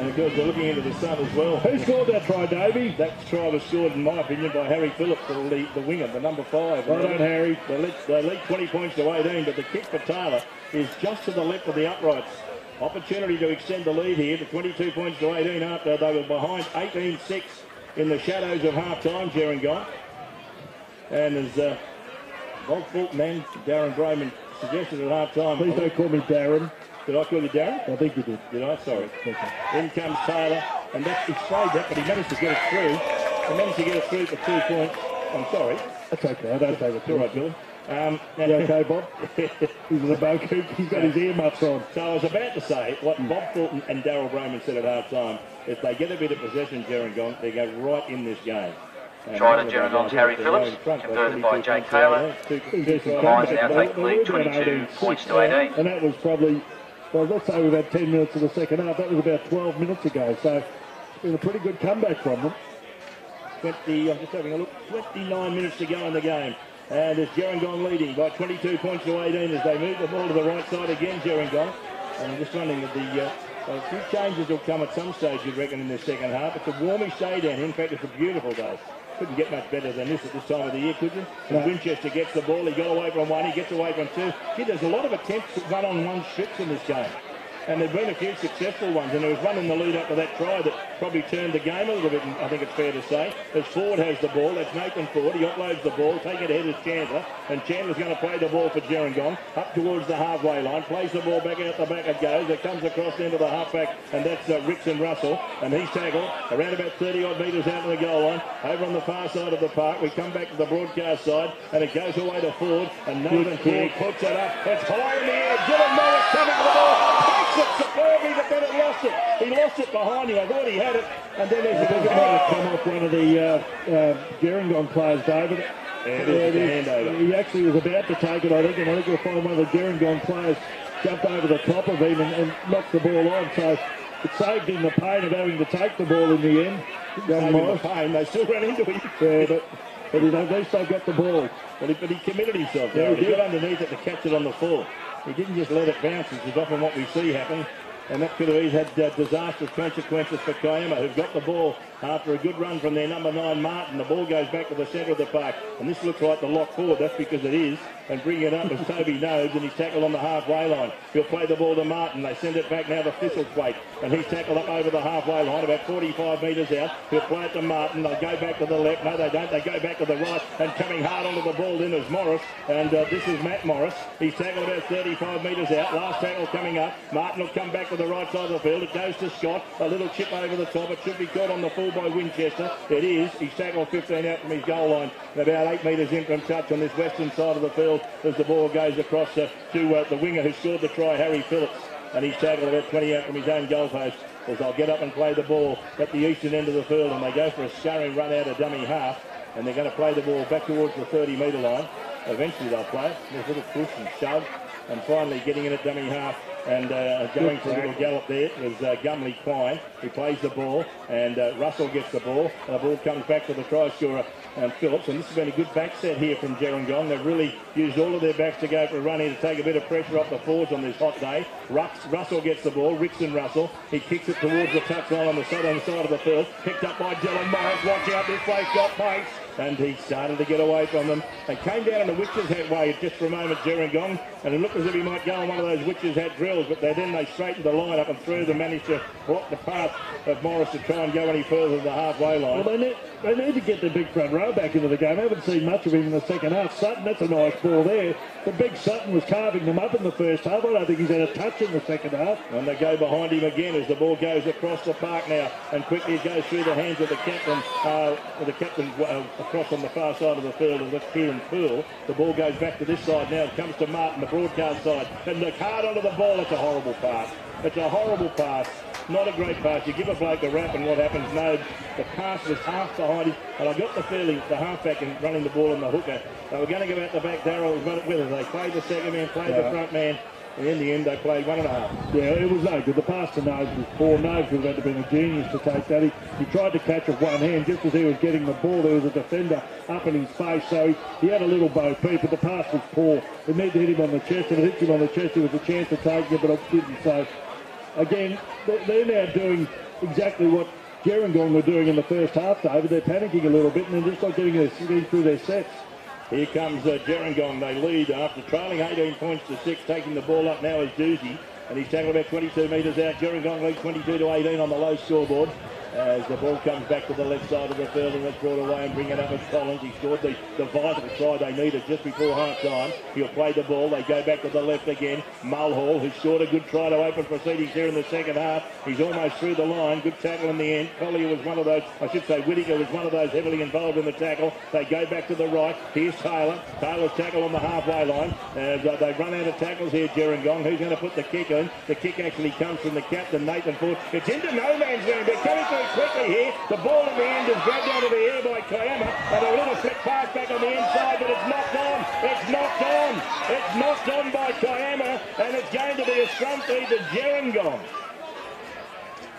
And of course, they're looking into the sun as well. Who scored that try, Davey? That try was scored, in my opinion, by Harry Phillips, the, lead, the winger, the number five. Well done, Harry. They lead, they lead 20 points to 18, but the kick for Taylor is just to the left of the uprights. Opportunity to extend the lead here to 22 points to 18 after they were behind 18-6 in the shadows of half-time, Gerringong. And as uh, Bob Fulton and Darren Brohman suggested at half-time... Please don't call me Darren. Did I call you Darren? I think you did. Did I? Sorry. Okay. In comes Taylor, and that's, he saved that, but he managed to get it through. He managed to get it through for two points. I'm sorry. That's okay. I don't take it. It's all right, Billy. Um, you okay, Bob? He's in a bow coop. He's got his earmuffs on. So I was about to say what Bob Fulton and Darryl Brohman said at half time. If they get a bit of possession, Gerringong, they go right in this game. Try to Gerringong's Harry Phillips, converted by Jake Taylor. Lions now take the lead 22 points to 18. And that was probably well, let's say we've had 10 minutes of the second half. That was about 12 minutes ago. So it's been a pretty good comeback from them. 20, I'm just having a look, 29 minutes to go in the game. And it's Gerringong leading by 22 points to 18 as they move the ball to the right side again, Gerringong. And I'm just wondering that the uh, a few changes will come at some stage, you'd reckon, in the second half. It's a warmish day down here. In fact, it's a beautiful day. Couldn't get much better than this at this time of the year, could you? No. Winchester gets the ball. He got away from one. He gets away from two. There's a lot of attempts to run on one strips in this game and there've been a few successful ones, and there was one in the lead up to that try that probably turned the game a little bit, I think it's fair to say. As Ford has the ball, that's Nathan Ford, he offloads the ball, take it ahead is Chandler, and Chandler's going to play the ball for Gerringong, up towards the halfway line, plays the ball back out the back it goes, it comes across into the halfback, and that's uh, Rickson Russell, and he's tackled around about 30 odd metres out of the goal line, over on the far side of the park, we come back to the broadcast side, and it goes away to Ford, and Nathan Ford puts it up, it's high in the air, Dylan Morris coming to the ball, it superbly, it lost it. He lost it behind him. I thought he had it, and then there's a big might have come off one of the uh, uh, Gerringong players, David. Yeah, it is the handover. He actually was about to take it, I think, and I think you'll find one of the Gerringong players jumped over the top of him and, and knocked the ball on. So it saved him the pain of having to take the ball in the end. Young the pain. They still ran into him. Yeah, but, but at least they got the ball. But he, but he committed himself. Yeah, Yeah, he he got underneath it to catch it on the full. He didn't just let it bounce, which is often what we see happen. And that could have had uh, disastrous consequences for Kiama, who've got the ball after a good run from their number nine, Martin. The ball goes back to the centre of the park. And this looks like the lock forward. That's because it is. And bringing it up as Toby Nodes, and he's tackled on the halfway line. He'll play the ball to Martin. They send it back now to Thistlethwaite. And he's tackled up over the halfway line, about 45 metres out. He'll play it to Martin. They'll go back to the left. No, they don't. They go back to the right. And coming hard onto the ball then is Morris. And uh, this is Matt Morris. He's tackled about 35 metres out. Last tackle coming up. Martin will come back to the right side of the field. It goes to Scott. A little chip over the top. It should be caught on the full by Winchester. It is. He's tackled 15 out from his goal line. And about 8 metres in from touch on this western side of the field as the ball goes across uh, to uh, the winger who scored the try, Harry Phillips. And he's tackled about 20 out from his own goal post as they'll get up and play the ball at the eastern end of the field and they go for a scurrying run out of dummy half and they're going to play the ball back towards the 30 metre line. Eventually they'll play it. There's a little push and shove and finally getting in at dummy half and uh, going for a little gallop there was uh, Gumley Quine. He plays the ball and uh, Russell gets the ball. And the ball comes back to the try scorer and Phillips. And this has been a good back set here from Gerringong. They've really used all of their backs to go for a run here to take a bit of pressure off the forwards on this hot day. Rux, Russell gets the ball. Rickson Russell. He kicks it towards the touchline on the southern side of the field. Picked up by Dylan Morris. Watch out, this place got pace. And he started to get away from them. They came down in the Witches Hat way just for a moment, Gerringong. And it looked as if he might go on one of those Witches Hat drills. But they, then they straightened the line up and through them managed to block the path of Morris to try and go any further than the halfway line. Well, they need, they need to get the big front row back into the game. I haven't seen much of him in the second half. Sutton, that's a nice ball there. The big Sutton was carving them up in the first half. I don't think he's had a touch in the second half. And they go behind him again as the ball goes across the park now. And quickly it goes through the hands of the captain. Uh, the captain uh, across on the far side of the field. And that's Kieran Poole. The ball goes back to this side now. It comes to Martin, broadcast side. And the card onto the ball. It's a horrible pass. It's a horrible pass. Not a great pass. You give a bloke a wrap and what happens? No, the pass was half behind him. And I got the feeling the halfback and running the ball on the hooker, they were going to go out the back. Darrell was running with it. They played the second man, played Yeah. the front man. And in the end, they played one and a half. Yeah, it was no good. The pass to Noves was poor. Noves would have had to been a genius to take that. He, he tried to catch with one hand. Just as he was getting the ball, there was a defender up in his face. So he, he had a little bo peep, but the pass was poor. It needed to hit him on the chest. If it hit him on the chest, there was a chance to take it, but it didn't. So, again, they- they're now doing exactly what Gerringong were doing in the first half, David. They're panicking a little bit and they're just not getting, their, through their sets. Here comes uh, Gerringong. They lead after trailing 18 points to 6. Taking the ball up now is Doozy. And he's tackled about 22 metres out. Gerringong leads 22 to 18 on the low scoreboard. As the ball comes back to the left side of the field and it's brought away and bring it up as Collins. He scored the, the vital try they needed just before half time. He'll play the ball. They go back to the left again. Mulhall, who scored a good try to open proceedings here in the second half. He's almost through the line. Good tackle in the end. Collier was one of those, I should say Whittaker was one of those heavily involved in the tackle. They go back to the right. Here's Taylor. Taylor's tackle on the halfway line. As uh, they run out of tackles here, Gerringong. Who's going to put the kick in? The kick actually comes from the captain, Nathan Ford. It's into no man's land. They're coming through quickly here. The ball in the end is dragged out of the air by Kiama. And a little flick pass back on the inside, but it's knocked on. It's knocked on. It's knocked on by Kiama. And it's going to be a scrum feed to Gerringong.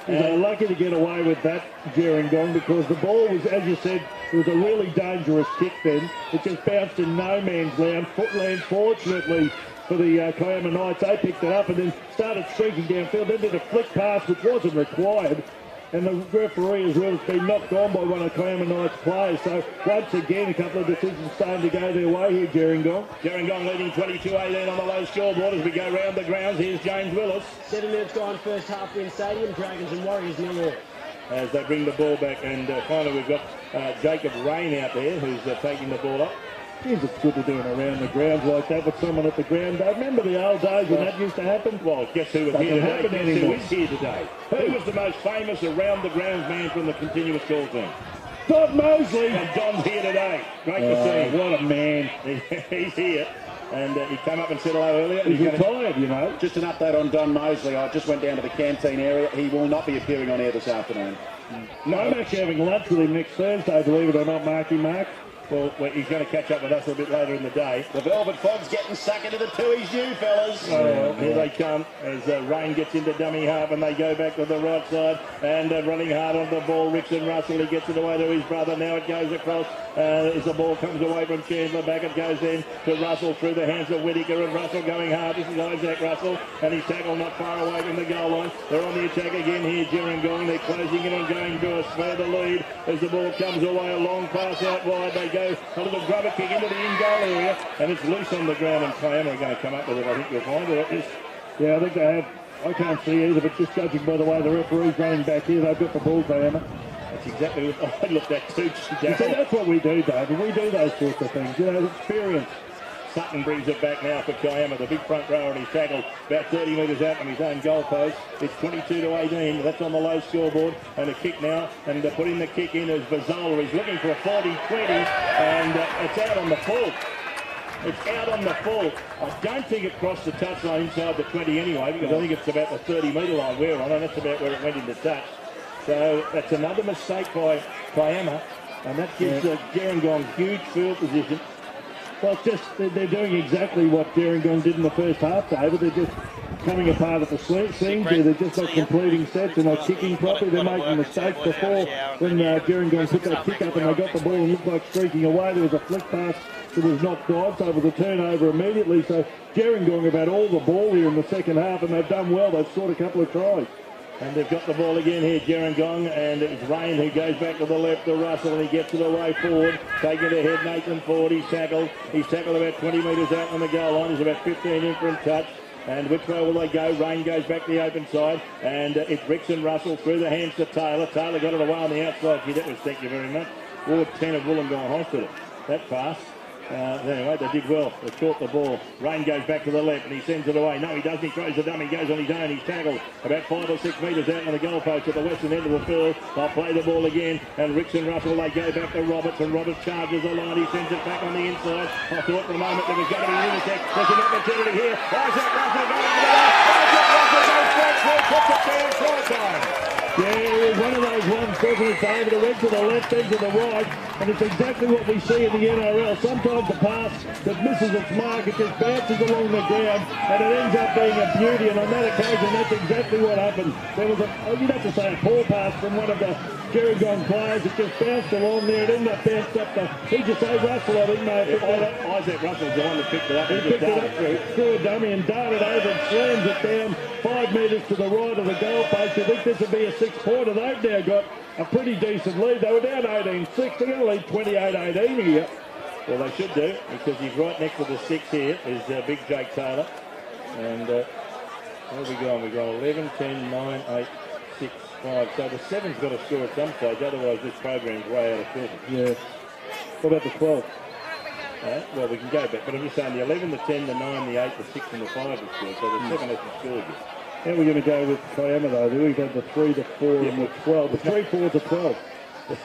They lucky to get away with that, Gerringong, because the ball was, as you said, it was a really dangerous kick then. It just bounced in no man's land. Footland, fortunately for the uh, Kiama Knights, they picked it up and then started streaking downfield. Then did a flick pass, which wasn't required. And the referee as well has been knocked on by one of Kiama Knights players. So once again, a couple of decisions starting to go their way here, Gerringong. Gerringong leading 22-18 on the low scoreboard as we go round the grounds. Here's James Willis. Seven minutes gone, first half WIN Stadium. Dragons and Warriors nil all. as they bring the ball back. And uh, finally, we've got uh, Jacob Rain out there who's uh, taking the ball up. Geez, it's good to do it around the grounds like that with someone at the ground. I remember the old days when that used to happen. Well, guess who was Doesn't here today? happen Guess who anymore. is here today? Who was the most famous around the grounds man from the continuous call team? Don Mosley. And Don's here today. Great Oh, to see him. what a man. He's here. and uh, he came up and said hello earlier. He's He's retired, you know. Just an update on Don Mosley. I just went down to the canteen area. He will not be appearing on air this afternoon. No, I'm actually having lunch with him next Thursday, believe it or not, Marky Mark. Well, he's going to catch up with us a bit later in the day. The Velvet Fog's getting stuck into the two. He's new, fellas. Oh, well, here they come as uh, Rain gets into dummy half and they go back to the right side and uh, running hard on the ball. Rickson Russell, he gets it away to his brother. Now it goes across uh, as the ball comes away from Chandler. Back it goes in to Russell through the hands of Whittaker and Russell going hard. This is Isaac Russell and he's tackled not far away from the goal line. They're on the attack again here, Gerringong. They're closing in and going to a further lead as the ball comes away. A long pass out wide. They go a little grubber kick into the in-goal area and it's loose on the ground and Kiama are going to come up with it. I think you'll find it. Yeah, I think they have. I can't see either, but just judging by the way the referee's running back here, they've got the ball, Diana. That's exactly what I looked at too. You see, that's what we do, David. We do those sorts of things. You know, experience. Sutton brings it back now for Kiama, the big front rower, and he's tackled about 30 metres out from his own goal post. It's 22 to 18. That's on the low scoreboard. And a kick now, and putting the kick in is Vazola. He's looking for a 40-20, and uh, it's out on the full. It's out on the full. I don't think it crossed the touchline inside the 20 anyway, because I think it's about the 30 metre line we're on, and that's about where it went into touch. So that's another mistake by Kiama, and that gives uh, Gerringong huge field position. Well, just they're, doing exactly what Gerringong did in the first half, David. They're just coming apart at the seams. They're just not completing sets. They're not kicking properly. They're making mistakes before when uh, Gerringong put that kick up and they got the ball and looked like streaking away. There was a flick pass that was knocked off, so it was a turnover immediately. So Gerringong have had all the ball here in the second half and they've done well. They've scored a couple of tries. And they've got the ball again here, Gerringong, and it's Rain who goes back to the left to Russell, and he gets it away forward, taking it ahead, Nathan Ford, he's tackled, he's tackled about 20 metres out on the goal line, he's about 15 in a touch, and which way will they go? Rain goes back to the open side, and uh, it's Rickson Russell through the hands to Taylor, Taylor got it away on the outside, gee, that was, thank you very much, Ward 10 of Wollongong Hospital, that pass. Uh, they did well. They caught the ball. Rain goes back to the left and he sends it away. No, he doesn't. He throws the dummy. Goes on his own. He's tackled about five or six metres out on the goalpost at the western end of the field. They'll play the ball again. And Rickson Russell, they go back to Roberts. And Roberts charges the line. He sends it back on the inside. I thought for a moment there was going to be Unisec. There's an opportunity here. Isaac Russell line. Isaac Russell goes back. Puts it down. Time. Yeah, one of those it, David? It went to the left, then to the right, and it's exactly what we see in the NRL. Sometimes the pass that misses its mark, it just bounces along the ground, and it ends up being a beauty, and on that occasion, that's exactly what happened. There was a, oh, you'd have to say a poor pass from one of the Gerringong players. It just bounced along there. It ended up bounced up the, he just say Russell, I think, picked that. Isaac Russell's the one that picked it up. He picked just it up, through. a dummy and darted over and slams it down five metres to the right of the goalpost. You think this would be a six-pointer. They've now got a pretty decent lead. They were down 18-6. They're going to lead 28-18 here. Well, they should do, because he's right next to the six here, is uh, Big Jake Taylor. And uh, where we going? We've got 11, 10, 9, 8, 6, 5. So the seven's got to score at some stage, otherwise this program's way out of filter. Yeah. What about the 12? Uh, well, we can go back, but I'm just saying the 11, the 10, the 9, the 8, the 6 and the 5 have scored, so the 7 hasn't scored yet. How are going to go with Kiama, though? We've had the 3 to 4 and the 12. The 3 4 to 12.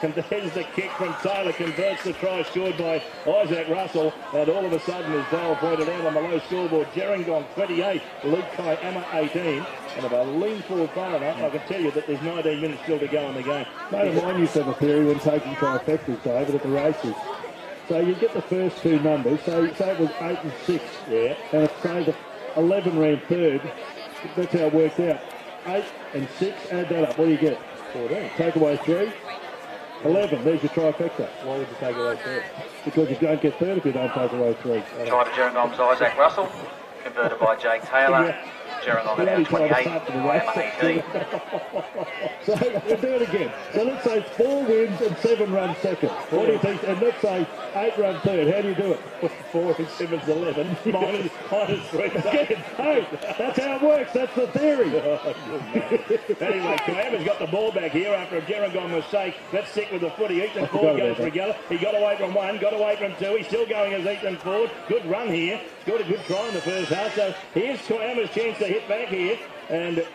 And there's the kick from Taylor, converts the try scored by Isaac Russell. And all of a sudden, as Dale pointed out on the low scoreboard, Gerringong 28, Luke Kiama 18. And if I lean forward far enough, I can tell you that there's 19 minutes still to go in the game. Mate of mine used to have a theory when taking trifectas, David, at the races. So you get the first two numbers. So say it was 8 and 6. Yeah. And if, say, the 11 ran third, that's how it worked out. 8 and 6, add that up. What do you get? 14. Take away 3. 11, there's your trifecta. Why would you take away three? Because you don't get third if you don't take away 3. Try to Gerringong's Isaac Russell, converted by Jake Taylor. Gerringong He at only now tried 28, to start for the Kiama race. So we'll do it again. So let's say four wins and seven runs second. What do you think? And let's say eight run third. How do you do it? Four and seven's 11, minus, minus three. hey, that's how it works. That's the theory. Oh, anyway, Kiama's got the ball back here after a Gerringong mistake. Let's stick with the footy. Ethan forgot Ford goes about for a gather. He got away from one, got away from two. He's still going as Ethan Ford. Good run here. Scored a good try in the first half. So here's Kiama's chance to hit back here. And,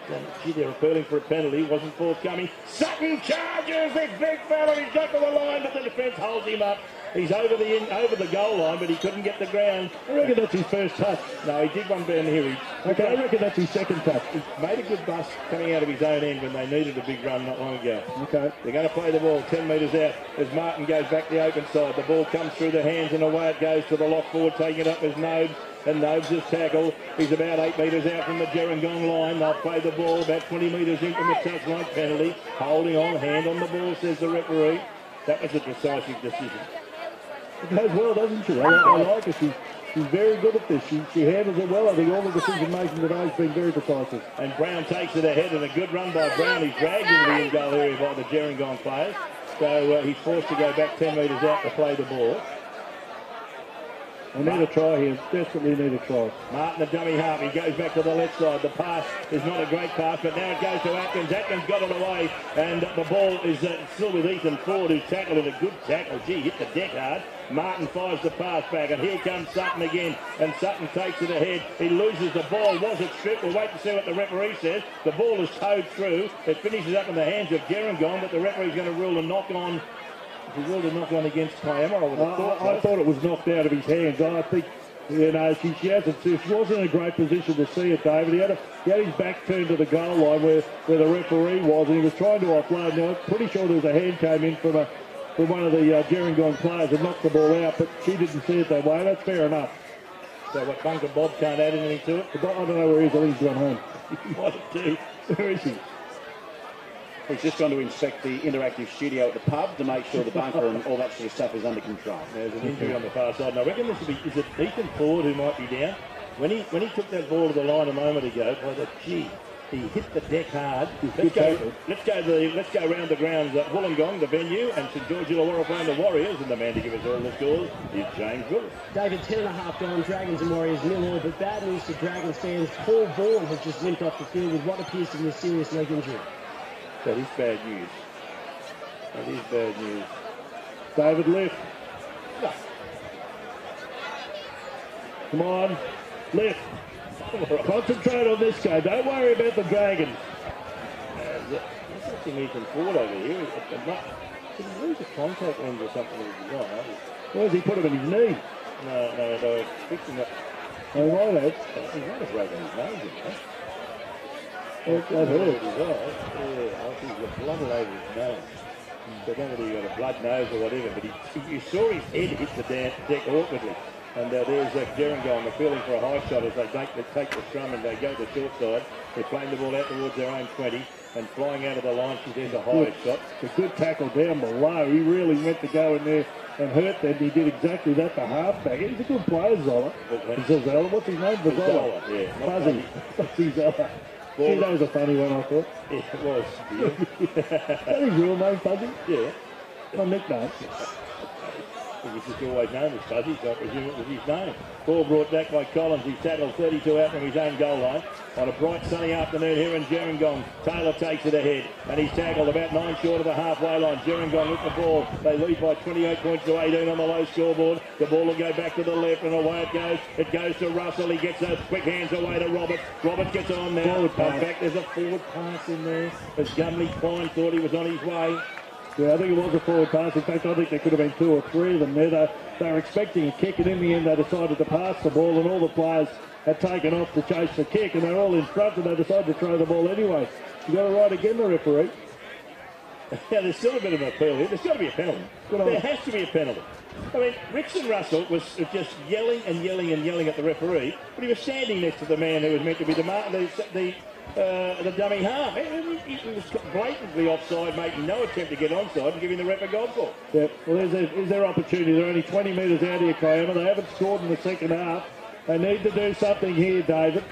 gee, they're appealing for a penalty. Wasn't forthcoming. Sutton charges this big fella. He's got to the line, but the defence holds him up. He's over the in, over the goal line, but he couldn't get the ground. I reckon that's his first touch. No, he did one down here. He, Okay, I reckon that's his second touch. he made a good bust coming out of his own end when they needed a big run not long ago. Okay. They're going to play the ball 10 metres out as Martin goes back the open side. The ball comes through the hands and away it goes to the lock forward, taking it up as Nobes. And Nobes is tackled. He's about eight metres out from the Gerringong line. They'll play the ball about 20 metres in from the touchline penalty. Holding on, hand on the ball, says the referee. That was a decisive decision. Goes well, doesn't she? I, like- I like her. She's, she's very good at this. She, she handles it well. I think all the decision making today has been very decisive. And Brown takes it ahead and a good run by Brown. He's dragged into the in-goal area by the Gerringong players. So uh, he's forced to go back 10 metres out to play the ball. I need a try here. Desperately need a try. Martin, the dummy half, he goes back to the left side. The pass is not a great pass, but now it goes to Atkins. Atkins got it away, and the ball is uh, still with Ethan Ford, who's tackled it. A good tackle. Gee, hit the deck hard. Martin fires the pass back, and here comes Sutton again, and Sutton takes it ahead. He loses the ball. Was it stripped? We'll wait to see what the referee says. The ball is towed through. It finishes up in the hands of Gerringong, but the referee's going to rule a knock on. He ruled a knock on against Kiama. I thought. I, I thought it was knocked out of his hands. I think, you know, she, she hasn't. She wasn't in a great position to see it, David. He had, a, he had his back turned to the goal line where, where the referee was, and he was trying to offload. Now, I'm pretty sure there was a hand came in from a from one of the uh, Gerringong players and knocked the ball out, but she didn't see it that way. That's fair enough. So what Bunker Bob can't add anything to it? I don't know where he is. I think he's gone home. Might do. Where is he? He's just gone to inspect the interactive studio at the pub to make sure the bunker and all that sort of stuff is under control. There's an injury on the far side. And I reckon this will be, is it Ethan Ford who might be down? When he when he took that ball to the line a moment ago, by the gee, he hit the deck hard. Let's go, let's go the let's go around the grounds at Wollongong, the venue, and St George Illawarra playing the Warriors, and the man to give us all the scores is James Good. David, 10 and gone, Dragons and Warriors nil all, but bad news for Dragons fans. Paul Vaughan has just limped off the field with what appears to be a serious leg injury. That is bad news. That is bad news. David left. Come on, left. Concentrate on this guy. Don't worry about the Dragons. What's that thing Ethan Ford over here? Did he lose a contact lens or something with his eye? Where's he put him in his knee? No, no, were fixing it. Oh, right, Ed. He might have broken his nose, you know. That, that hurt. His eye. Yeah, I think the blood all over his nose. So I don't know whether he got a blood nose or whatever, but he, he, you saw his head hit the deck awkwardly. And uh, there's uh, Gerringong, feeling for a high shot as they take, they take the scrum and they go to the short side. They're playing the ball out towards their own 20 and flying out of the line, she's there's a high shot. It's a good tackle down below. He really went to go in there and hurt them. He did exactly that to halfback. He's a good player, Zola. Zola. What's his name? Zola. Zola, yeah, Fuzzy. Fuzzy Zola. Gee, that was a funny one, I thought. Yeah, it was. Is that his real name, Fuzzy? Yeah. My nickname. He was just always known as Fuzzy, so I presume it was his name. Ball brought back by Collins. He tackled 32 out from his own goal line. On a bright sunny afternoon here in Gerringong, Taylor takes it ahead, and he's tackled about nine short of the halfway line. Gerringong with the ball. They lead by 28 points to 18 on the low scoreboard. The ball will go back to the left, and away it goes. It goes to Russell. He gets those quick hands away to Roberts. Roberts gets on now. Forward In fact, there's a forward pass in there as Gumley Quine thought he was on his way. Yeah, I think it was a forward pass. In fact, I think there could have been two or three of them there. They, they were expecting a kick, and in the end, they decided to pass the ball, and all the players had taken off to chase the kick, and they're all in front, and they decided to throw the ball anyway. You got it right again, the referee. Yeah, there's still a bit of an appeal here. There's got to be a penalty. There has to be a penalty. I mean, Rickson Russell was just yelling and yelling and yelling at the referee, but he was standing next to the man who was meant to be the the the, uh, the dummy half. He was blatantly offside, making no attempt to get onside and giving the ref a goal ball. Yeah, well, there's their, here's their opportunity. They're only 20 metres out here, Kiama. They haven't scored in the second half. They need to do something here, David.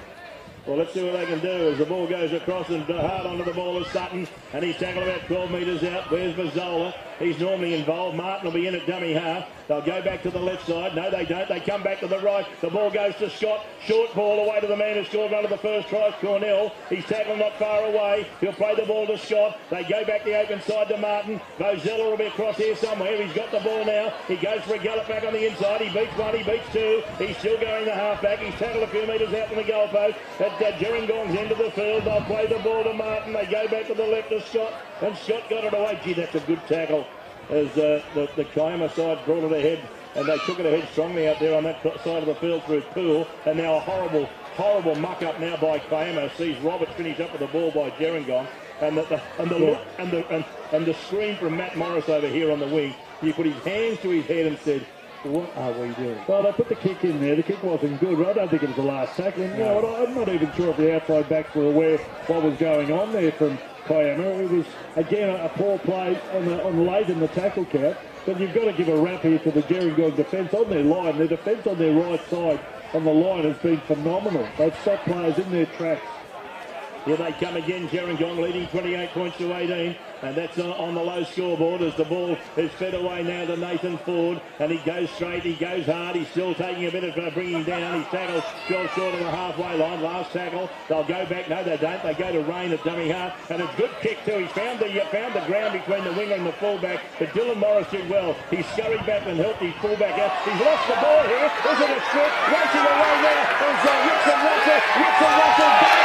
Well, let's see what they can do as the ball goes across and hard onto the ball of Sutton, and he's tackled about 12 metres out. Where's Mazzola? He's normally involved. Martin will be in at dummy half. They'll go back to the left side. No, they don't. They come back to the right. The ball goes to Scott. Short ball away to the man who scored one of the first tries, Cornell. He's tackled not far away. He'll play the ball to Scott. They go back the open side to Martin. Bozella will be across here somewhere. He's got the ball now. He goes for a gallop back on the inside. He beats one. He beats two. He's still going the half back. He's tackled a few metres out from the goalpost. At uh, Gerringong's end of the field, they'll play the ball to Martin. They go back to the left to Scott. And Scott got it away. Gee, that's a good tackle. As uh, the, the Kiama side brought it ahead and they took it ahead strongly out there on that side of the field through Pool. And now a horrible, horrible muck up now by Kiama. Sees Roberts finish up with the ball by Gerringong. And the, the and the look and the and, and the scream from Matt Morris over here on the wing. He put his hands to his head and said, what are we doing? Well, they put the kick in there. The kick wasn't good. I don't think it was the last tackle. And, you know, I'm not even sure if the outside backs were aware what was going on there from Kiama. It was, again, a poor play on, the, on late in the tackle count. But you've got to give a rap here to the Gerringong defence on their line. Their defence on their right side on the line has been phenomenal. They've stopped players in their tracks. Here they come again. Gerringong leading 28 points to 18. And that's on the low scoreboard as the ball is fed away now to Nathan Ford. And he goes straight, he goes hard. He's still taking a bit of uh, bringing down. He's tackled just short of the halfway line. Last tackle. They'll go back. No, they don't. They go to Rain at dummy half. And a good kick too. He's found the, uh, found the ground between the winger and the fullback. But Dylan Morris did well. He scurried back and helped his fullback out. He's lost the ball here. Is it a strip? Racing away now is uh, Rickson Russell. Rickson Russell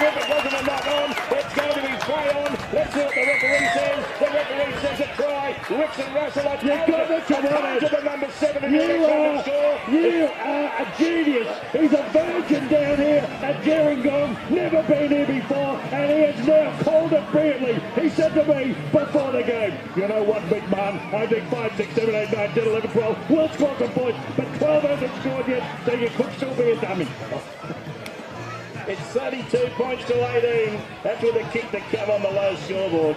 it wasn't a knock on. It's going to be play on. Let's see what the referee says. The referee says a try. Rickson Russell. You've got to come on to the number seven. You are, you are a genius. He's a virgin down here at Gerringong. Never been here before. And he has now called it brilliantly. He said to me before the game, you know what, big man? I think 5, 6, 7, 8, 9, 10, 11, 12 will score some points. But 12 hasn't scored yet, so you could still be a dummy. It's 32 points to 18. That's with a kick to come on the low scoreboard.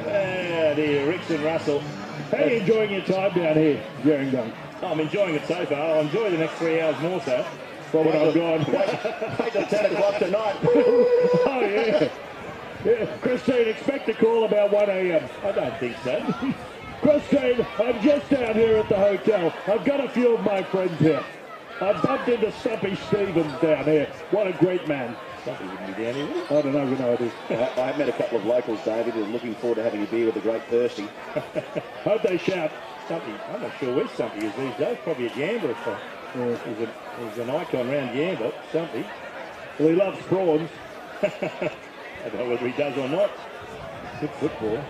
Ah, dear, Rickson Russell. How are you enjoying your time down here, Gerringong? I'm enjoying it so far. I'll enjoy the next three hours more so. Well, when I've gone. Wait till 10 o'clock tonight. oh, yeah. yeah. Christine, expect a call about 1 a.m. I don't think so. Christine, I'm just down here at the hotel. I've got a few of my friends here. I bumped into Stumpy Stevens down here. What a great man. Stumpy wouldn't be down here, I don't know, you know it is. I, I've met a couple of locals, David, and looking forward to having a beer with the great Thirsty. Hope they shout. Stumpy, I'm not sure where Stumpy is these days. Probably a Yamba. So. Yeah. He's, a, he's an icon around Yamba, Stumpy. Well, he loves prawns. I don't know whether he does or not. Good football.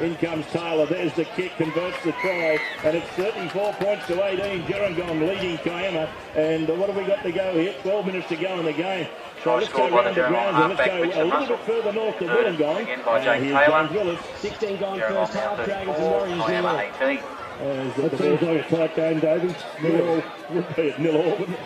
In comes Taylor. There's the kick, converts the try, and it's 34 points to 18. Gerringong leading Kiama. And what have we got to go here? 12 minutes to go in the game. So let's go around the grounds and let's go a little bit further north to Wollongong. Again by Jake here's Taylor. James Willis. 16 gone first half. Dragons and Warriors nil all. 18. As That the seems like a tight game, David. nil all. Would be at nil all, wouldn't it?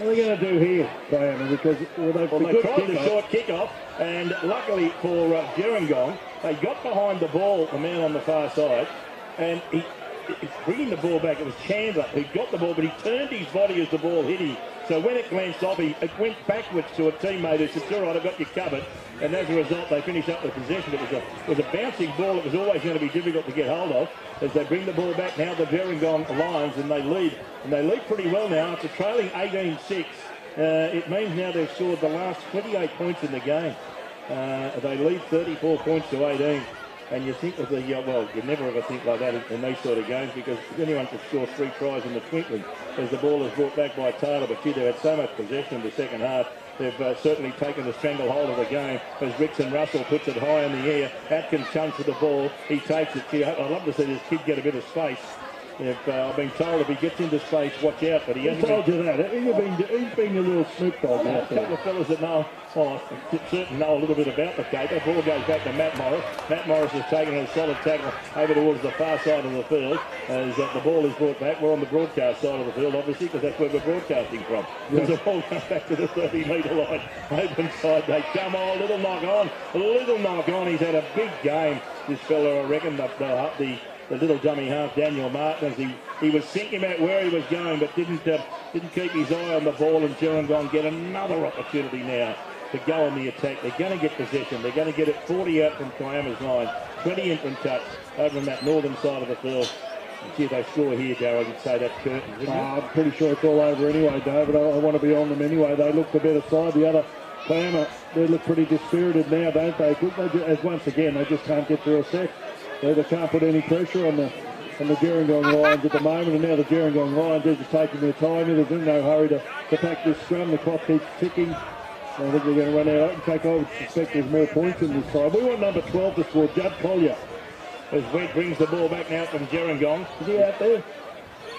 What are they going to do here, Diana? Because well, they've Well, a they tried the short kick-off, and luckily for uh, Gerringong, they got behind the ball, the man on the far side, and he, he- bringing the ball back, it was Chandler who got the ball, but he turned his body as the ball hit him. So when it glanced off, he it went backwards to a teammate who said, all right, I've got you covered. And as a result, they finished up with possession. It was a, it was a bouncing ball. It was always going to be difficult to get hold of. As they bring the ball back now, the Gerringong Lions, and they lead. And they lead pretty well now after trailing 18-6. Uh, it means now they've scored the last 28 points in the game. Uh, they lead 34 points to 18. And you think of the, uh, well, you never ever think like that in, in these sort of games because anyone could score three tries in the twinkling as the ball is brought back by Taylor. But gee, they had so much possession in the second half. They've uh, certainly taken the stranglehold of the game as Rickson Russell puts it high in the air. Atkins chunks with the ball. He takes it. Gee, I'd love to see this kid get a bit of space. If, uh, I've been told if he gets into space, watch out. But he hasn't told been- you that? He's been, he's been a little Snoop Dogg a out couple there. of fellas that know, well, certain know a little bit about the caper. Ball goes back to Matt Morris. Matt Morris has taken a solid tackle over towards the far side of the field as uh, the ball is brought back. We're on the broadcast side of the field, obviously, because that's where we're broadcasting from. As the ball comes back to the 30 metre line, open side, they come on, little knock on, a little knock on. He's had a big game, this fella, I reckon, the, the, the the little dummy half, Daniel Martin, as he, he was thinking about where he was going, but didn't uh, didn't keep his eye on the ball. And Gerringong get another opportunity now to go on the attack. They're going to get possession. They're going to get it 40 out from Kiama's line, 20 in from touch over on that northern side of the field. Gee, they score here, Darryl, you'd say that's you? Uh, I'm pretty sure it's all over anyway, David. I, I want to be on them anyway. They look the better side. The other, Kiama, they look pretty dispirited now, don't they? they as once again, they just can't get through a set. They, they can't put any pressure on the on the Gerringong Lions at the moment, and now the Gerringong Lions are just taking their time. There's in no hurry to, to pack this scrum. The clock keeps ticking. I think we're going to run out and take over. suspect there's more points in this side. We want number 12 to score, Judd Collier. As Wed brings the ball back now from Gerringong. Is he out there?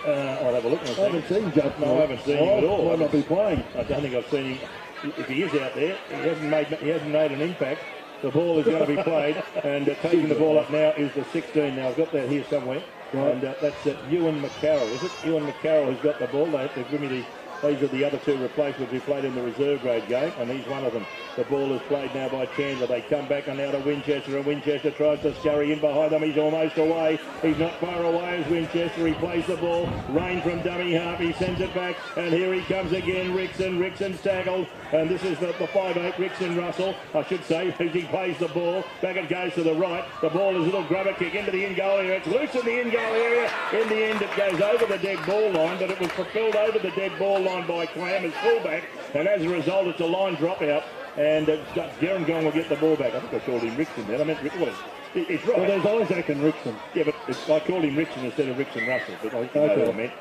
Uh, I'll have a look. I haven't seen Judd. No, I haven't seen oh, him at all. Might not be playing. I don't think I've seen him. If he is out there, he hasn't made he hasn't made an impact. The ball is going to be played, and uh, taking the ball up now is the 16. Now I've got that here somewhere, Right. and uh, that's uh, Ewan McCarroll. Is it Ewan McCarroll who's got the ball? They, they've given me the. These are the other two replacements who played in the reserve grade game, and he's one of them. The ball is played now by Chandler. They come back and now to Winchester, and Winchester tries to scurry in behind them. He's almost away. He's not far away as Winchester. He plays the ball. Rain from dummy half. He sends it back, and here he comes again. Rickson. Rickson's tackled, and this is the, the 5'8 Rickson Russell, I should say, as he plays the ball. Back it goes to the right. The ball is a little grubber kick into the in goal area. It's loose in the in goal area. In the end, it goes over the dead ball line, but it was fulfilled over the dead ball line by Kiama's fullback, and as a result, it's a line dropout. And uh, Gerringong will get the ball back. I think I called him Rickson then. I meant Rick. What is it? It's right. Well, there's Isaac and Rickson. Yeah, but it's, I called him Rickson instead of Rickson Russell. But I think you know what I meant.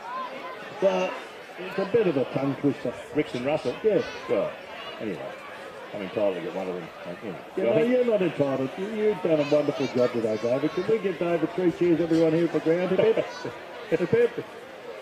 So, it's a bit of a tongue twister. Rickson Russell. Yeah. Well, anyway, I'm entitled to get one of them. You know, you know you're not entitled. You, you've done a wonderful job today, David. Can we get David three cheers, everyone here the ground? Hip, hip.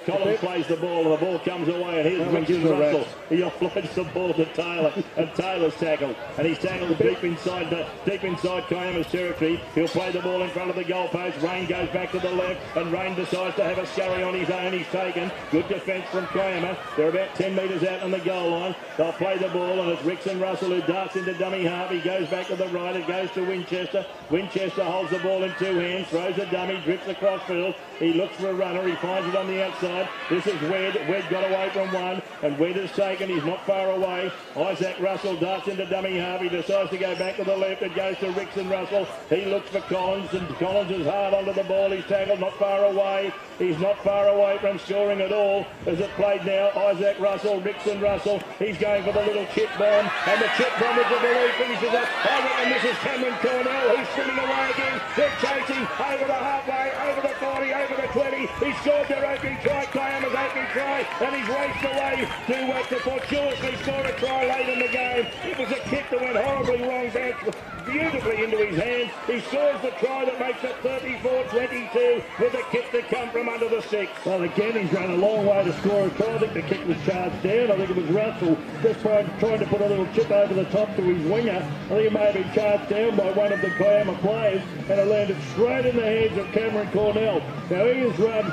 Collins plays the ball, and the ball comes away, and here's a Russell. rat's. He offloads the ball to Taylor, and Taylor's tackled, and he's tackled deep inside the deep inside Kiama's territory. He'll play the ball in front of the goalpost. Rain goes back to the left, and Rain decides to have a scurry on his own. He's taken. Good defence from Kiama. They're about 10 metres out on the goal line. They'll play the ball, and it's Rickson Russell who darts into dummy half. He goes back to the right. It goes to Winchester. Winchester holds the ball in two hands, throws a dummy, drifts across field. He looks for a runner. He finds it on the outside. This is Wed. Wed got away from one, and Wed is taken. He's not far away. Isaac Russell darts into dummy. He decides to go back to the left. It goes to Rickson Russell. He looks for Collins, and Collins is hard onto the ball. He's tackled not far away. He's not far away from scoring at all. As it played now, Isaac Russell, Rickson Russell. He's going for the little chip bomb, and the chip bomb is the belief finishes up. Oh, I reckon this is Cameron Cornell. He's swimming away again. They're chasing over the halfway, over the 40, over the 20. He scored their opening try, Kiama's opening try, and he's raced away to, uh, to fortuitously score a try late in the game. It was a kick that went horribly wrong, beautifully into his hands. He scores the try that makes it 34-22 with a kick to come from under the six. Well, again, he's run a long way to score a try. I think the kick was charged down. I think it was Russell just trying, trying to put a little chip over the top to his winger. I think it may have been charged down by one of the Kiama players, and it landed straight in the hands of Cameron Cornell. Now, he has run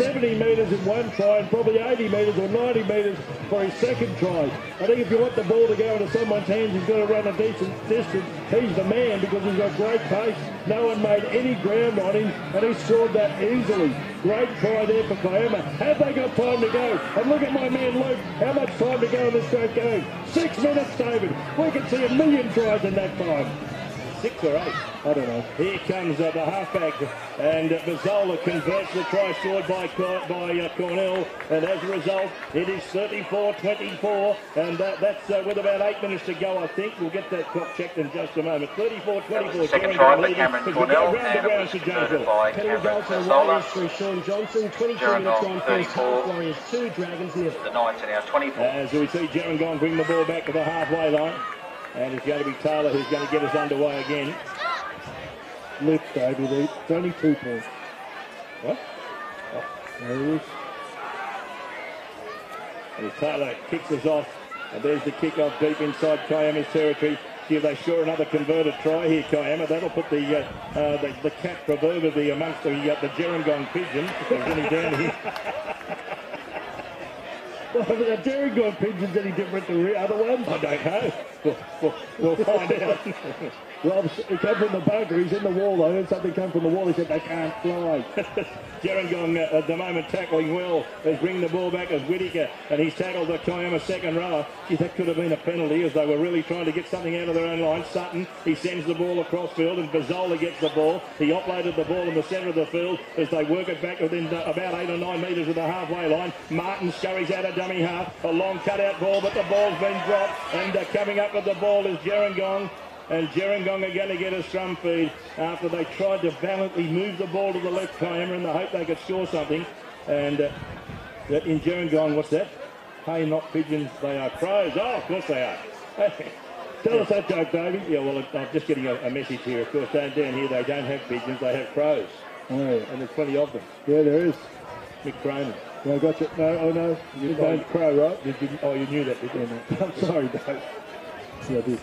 70 metres in one try and probably 80 metres or 90 metres for his second try. I think if you want the ball to go into someone's hands, he's got to run a decent distance. He's the man because he's got great pace. No one made any ground on him, and he scored that easily. Great try there for Kiama. Have they got time to go? And look at my man Luke. How much time to go in this great game? Six minutes, David. We could see a million tries in that time. Six or eight. I don't know. Here comes uh, the halfback, and uh, Mazzola converts the try scored by by uh, Cornell, and as a result, it is 34-24, and that, that's uh, with about eight minutes to go. I think we'll get that clock checked in just a moment. 34-24. second try by Cameron Cornell, and it was converted by Cameron Mazzola. Through Sean Johnson. 22 minutes gone first half. Warriors 2, Dragons nil. The Knights are now 24. As we see Gerringong bring the ball back to the halfway line, and it's going to be Taylor who's going to get us underway again. Luke, David. It's only two points. What? There he is. As Taylor kicks us off, and there's the kick off deep inside Kiama's territory. Give they sure another converted try here, Kiama. That'll put the uh, uh, the, the cat proverbially amongst the uh, the there's any down here. Well, are the Gerringong pigeons any different to the other ones? I don't know. We'll, we'll, we'll find out. Rob, it came from the bunker. He's in the wall. I heard something come from the wall. He said they can't fly. Gerringong uh, at the moment tackling well as bringing the ball back as Whittaker and he's tackled the Kiama second rower. Gee, that could have been a penalty as they were really trying to get something out of their own line. Sutton, he sends the ball across field and Bazzola gets the ball. He offloaded the ball in the centre of the field as they work it back within about eight or nine metres of the halfway line. Martin scurries out of dummy half. A long cutout ball, but the ball's been dropped and uh, coming up with the ball is Gerringong. And Gerringong are going to get a scrum feed after they tried to valiantly move the ball to the left corner in the hope they could score something. And uh, that in Gerringong, what's that? Hey, not pigeons, they are crows. Oh, of course they are. Tell us that joke, Davey. Yeah, well, I'm just getting a, a message here. Of course, down, down here they don't have pigeons, they have crows. Oh, yeah. And there's plenty of them. Yeah, there is. Mick Cronin. I got you. No, oh no. You don't crow, right? Did you, oh, you knew that, didn't you? I'm sorry, Dave. Yeah, I did.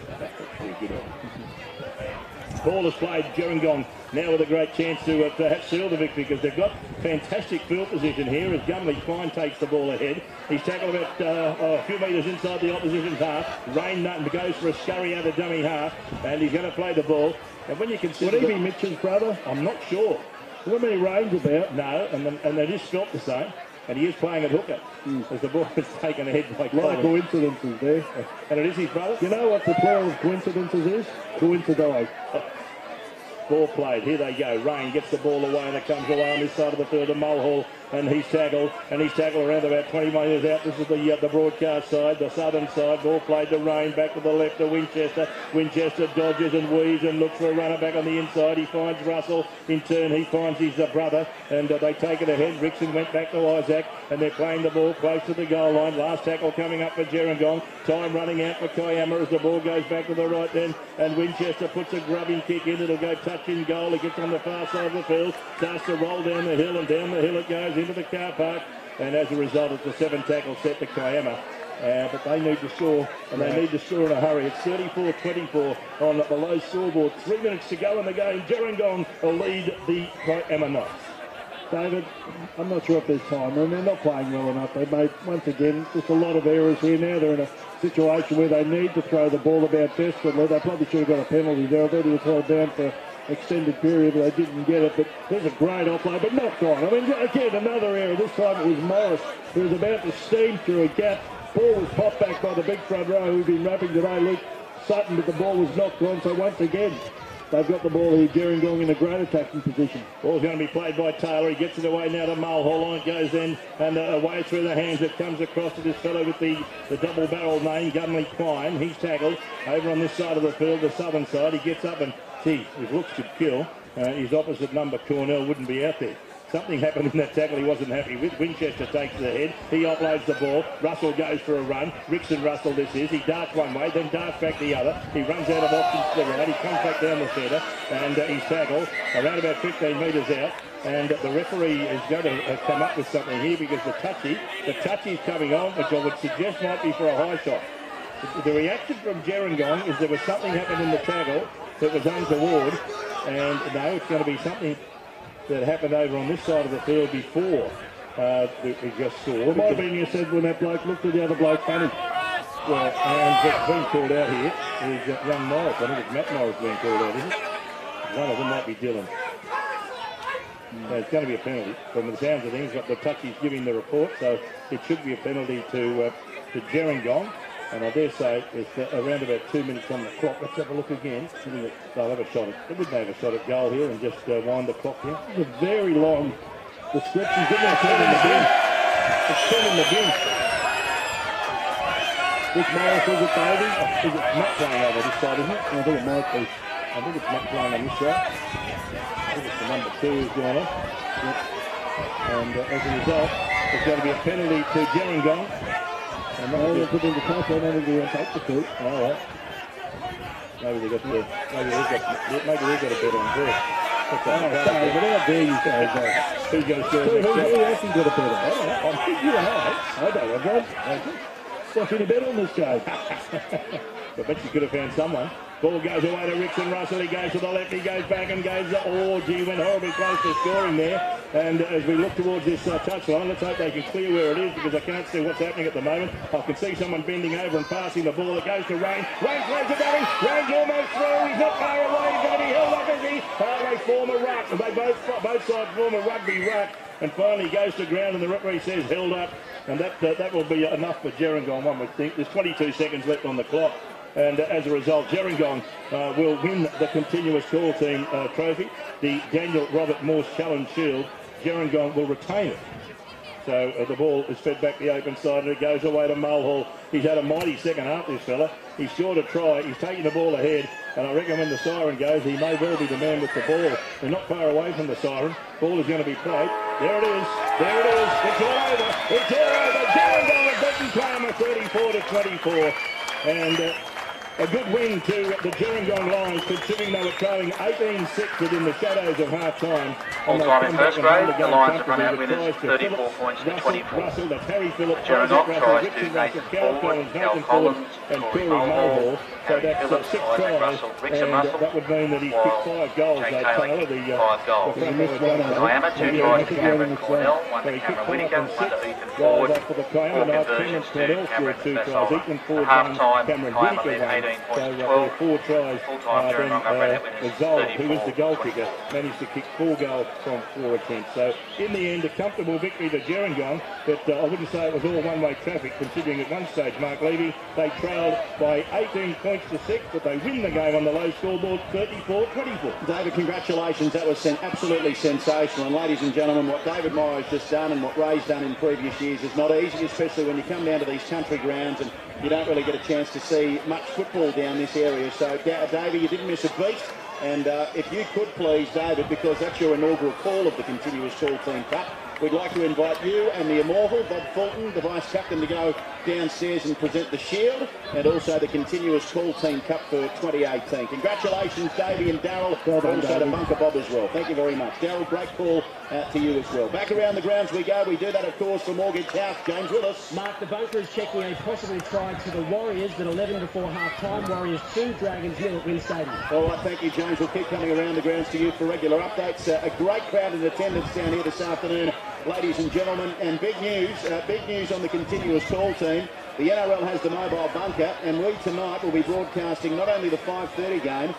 Yeah, good on. Ball is played, Gerringong now with a great chance to uh, perhaps seal the victory because they've got fantastic field position here as Gumley Quine takes the ball ahead. He's tackled about uh, a few metres inside the opposition's half. Rain Nutton goes for a scurry out of dummy half and he's going to play the ball. And when you consider... Would he be Mitchell's brother? I'm not sure. Not many range about. No, and, the, and they just felt the same. And he is playing at hooker Mm. as the ball is taken ahead by A lot of Colin. coincidences there. And it is his brother. You know what the plural of coincidences is? Coincidize. Ball played. Here they go. Rain gets the ball away and it comes away on this side of the field to Mulhall and he's tackled and he's tackled around about 20 metres out. This is the uh, the broadcast side, the southern side. Ball played to Rain back to the left to Winchester. Winchester dodges and weaves and looks for a runner back on the inside. He finds Russell. In turn, he finds his uh, brother and uh, they take it ahead. Rickson went back to Isaac and they're playing the ball close to the goal line. Last tackle coming up for Gerringong. Time running out for Kiama as the ball goes back to the right then and Winchester puts a grubbing kick in. It'll go touch in goal. It gets on the far side of the field. Starts to roll down the hill and down the hill it goes into the car park. And as a result, it's a seven tackle set to Kiama. Uh, but they need to score, and they need to score in a hurry. It's 34-24 on the low scoreboard. Three minutes to go in the game. Gerringong will lead the Kiama Knights. David, I'm not sure if there's time, and they're not playing well enough. They made, once again, just a lot of errors here now. They're in a situation where they need to throw the ball about desperately. They probably should have got a penalty there. I thought he was held down for extended period, but they didn't get it. But there's a great offload, but not gone. I mean, again, another error. This time it was Morris who was about to steam through a gap. Ball was popped back by the big front row who've been rapping today, Luke Sutton, but the ball was knocked on. So once again, they've got the ball here. Gerringong in a great attacking position. Ball's going to be played by Taylor. He gets it away now to Mulhall. On it goes then, and uh, away through the hands. It comes across to this fellow with the, the double barrel name, Gumley Quine. He's tackled over on this side of the field, the southern side. He gets up and, gee, his looks to kill. Uh, his opposite number, Cornell, wouldn't be out there. Something happened in that tackle he wasn't happy with. Winchester takes the head. He offloads the ball. Russell goes for a run. Rickson Russell this is. He darts one way, then darts back the other. He runs out of options to the right. He comes back down the centre and uh, he's tackled around about 15 metres out. And the referee is going to uh, come up with something here because the touchy, the touchy is coming on, which I would suggest might be for a high shot. The- The reaction from Gerringong is there was something happened in the tackle that was untoward, and no, it's going to be something that happened over on this side of the field before uh, that we just saw. It might have been you said when that bloke looked at the other bloke funny. Well, and what's being called out here is uh, young Morris. I think it's Matt Morris being called out, isn't it? One of them might be Dylan. Uh, it's going to be a penalty. From the sounds of things, but the touchy's giving the report, so it should be a penalty to uh, to Gerringong. And I dare say it's around about two minutes on the clock. Let's have a look again. They'll have a shot at, they wouldn't have a shot at goal here and just uh, wind the clock here. It's a very long description. Ten in the bin. It's in the bin. Which Morris is it, Davey? I think it's Matt playing over this side, isn't it? I think it might be. I think it's Matt playing on this side. I think it's the number two who's gone off. Yep. And uh, as a result, there's going to be a penalty to Gerringong. Oh, that'll they be- put in the top. I don't think they went the uh, two. all right. Maybe they got the, maybe they've got maybe they've got a bet on there. Oh, sorry, but how dare you say that? Who's going to score Who, who, who else has got a bet on? I don't know. I think you and I. I don't know, John. What's any bet on this game? I bet you could have found someone. Ball goes away to Rickson Russell. He goes to the left. He goes back and goes. Oh, gee, went horribly close to scoring there. And as we look towards this uh, touchline, let's hope they can clear where it is because I can't see what's happening at the moment. I can see someone bending over and passing the ball. It goes to Rain. Rain plays it dummy. Rain's almost through. He's not far away. He's going to be held up, is he? Oh, they form a ruck. They both both sides form a rugby ruck. And finally goes to ground, and the referee says held up. And that uh, that will be enough for Gerringong, one would think. There's 22 seconds left on the clock. And uh, as a result, Gerringong uh, will win the continuous call team uh, trophy, the Daniel Robert Morse Challenge Shield. Gerringong will retain it. So uh, the ball is fed back the open side and it goes away to Mulhall. He's had a mighty second half, this fella. He's sure to try. He's taking the ball ahead. And I reckon when the siren goes, he may well be the man with the ball. They're not far away from the siren. Ball is going to be played. There it is. There it is. It's all over. It's all over. Gerringong have beaten Palmer 34 to 24. And uh, a good win to the Gerringong Lions, considering they were trailing 18-6 within the shadows of half-time. All time in first grade, the Lions have run out winners 34 points to 24. Russell, that's Harry Phillips, Gerringong tries Richard to Russell, Nathan Cal Collins, Cal Collins, and Corey Corey Mulhall, Mulhall. So that's Phillips, six Isaac tries, Russell, and Russell, that would mean that he's kicked five goals. Jake They Taylor Taylor, the, uh, five goals. the front two Yeah, tries to Cameron Cornell, one so to Cameron Whittaker, one to Ethan six. Ford, Goals up for the four Kiama conversions Cameron to Cornell Cameron scored two tries. Ethan Ford, At half-time, Cameron Kiama Whittaker led won. 18 points So, uh, 12. four tries. Uh, then, ran uh, out winners Resolve, who was the goal kicker, managed to kick four goals from four attempts. So in the end, a comfortable victory to Gerringong, but uh, I wouldn't say it was all one-way traffic, considering at one stage, Mark Levy, they trailed by 18 points to six, but they win the game on the low scoreboard, 34-24. David, congratulations. That was sen- absolutely sensational. And ladies and gentlemen, what David Morrow's just done and what Ray's done in previous years is not easy, especially when you come down to these country grounds and you don't really get a chance to see much football down this area. So, Da- David, you didn't miss a beat. And uh, if you could please, David, because that's your inaugural call of the Continuous Call Team Cup, we'd like to invite you and the immortal Bob Fulton, the vice captain, to go downstairs and present the shield and also the Continuous Call Team Cup for 2018. Congratulations, Davey and Darryl. Well done, also to Bunker Bob as well. Thank you very much. Darryl, great call out to you as well. Back around the grounds we go. We do that, of course, for Mortgage House. James Willis. Mark, the bunker is checking a possible try to the Warriors at 11 before half-time. Warriors 2, Dragons nil at WIN Stadium. All right, thank you, James. We'll keep coming around the grounds to you for regular updates. Uh, a great crowd in attendance down here this afternoon, ladies and gentlemen. And big news, uh, big news on the continuous call team. The NRL has the mobile bunker, and we tonight will be broadcasting not only the 5:30 game,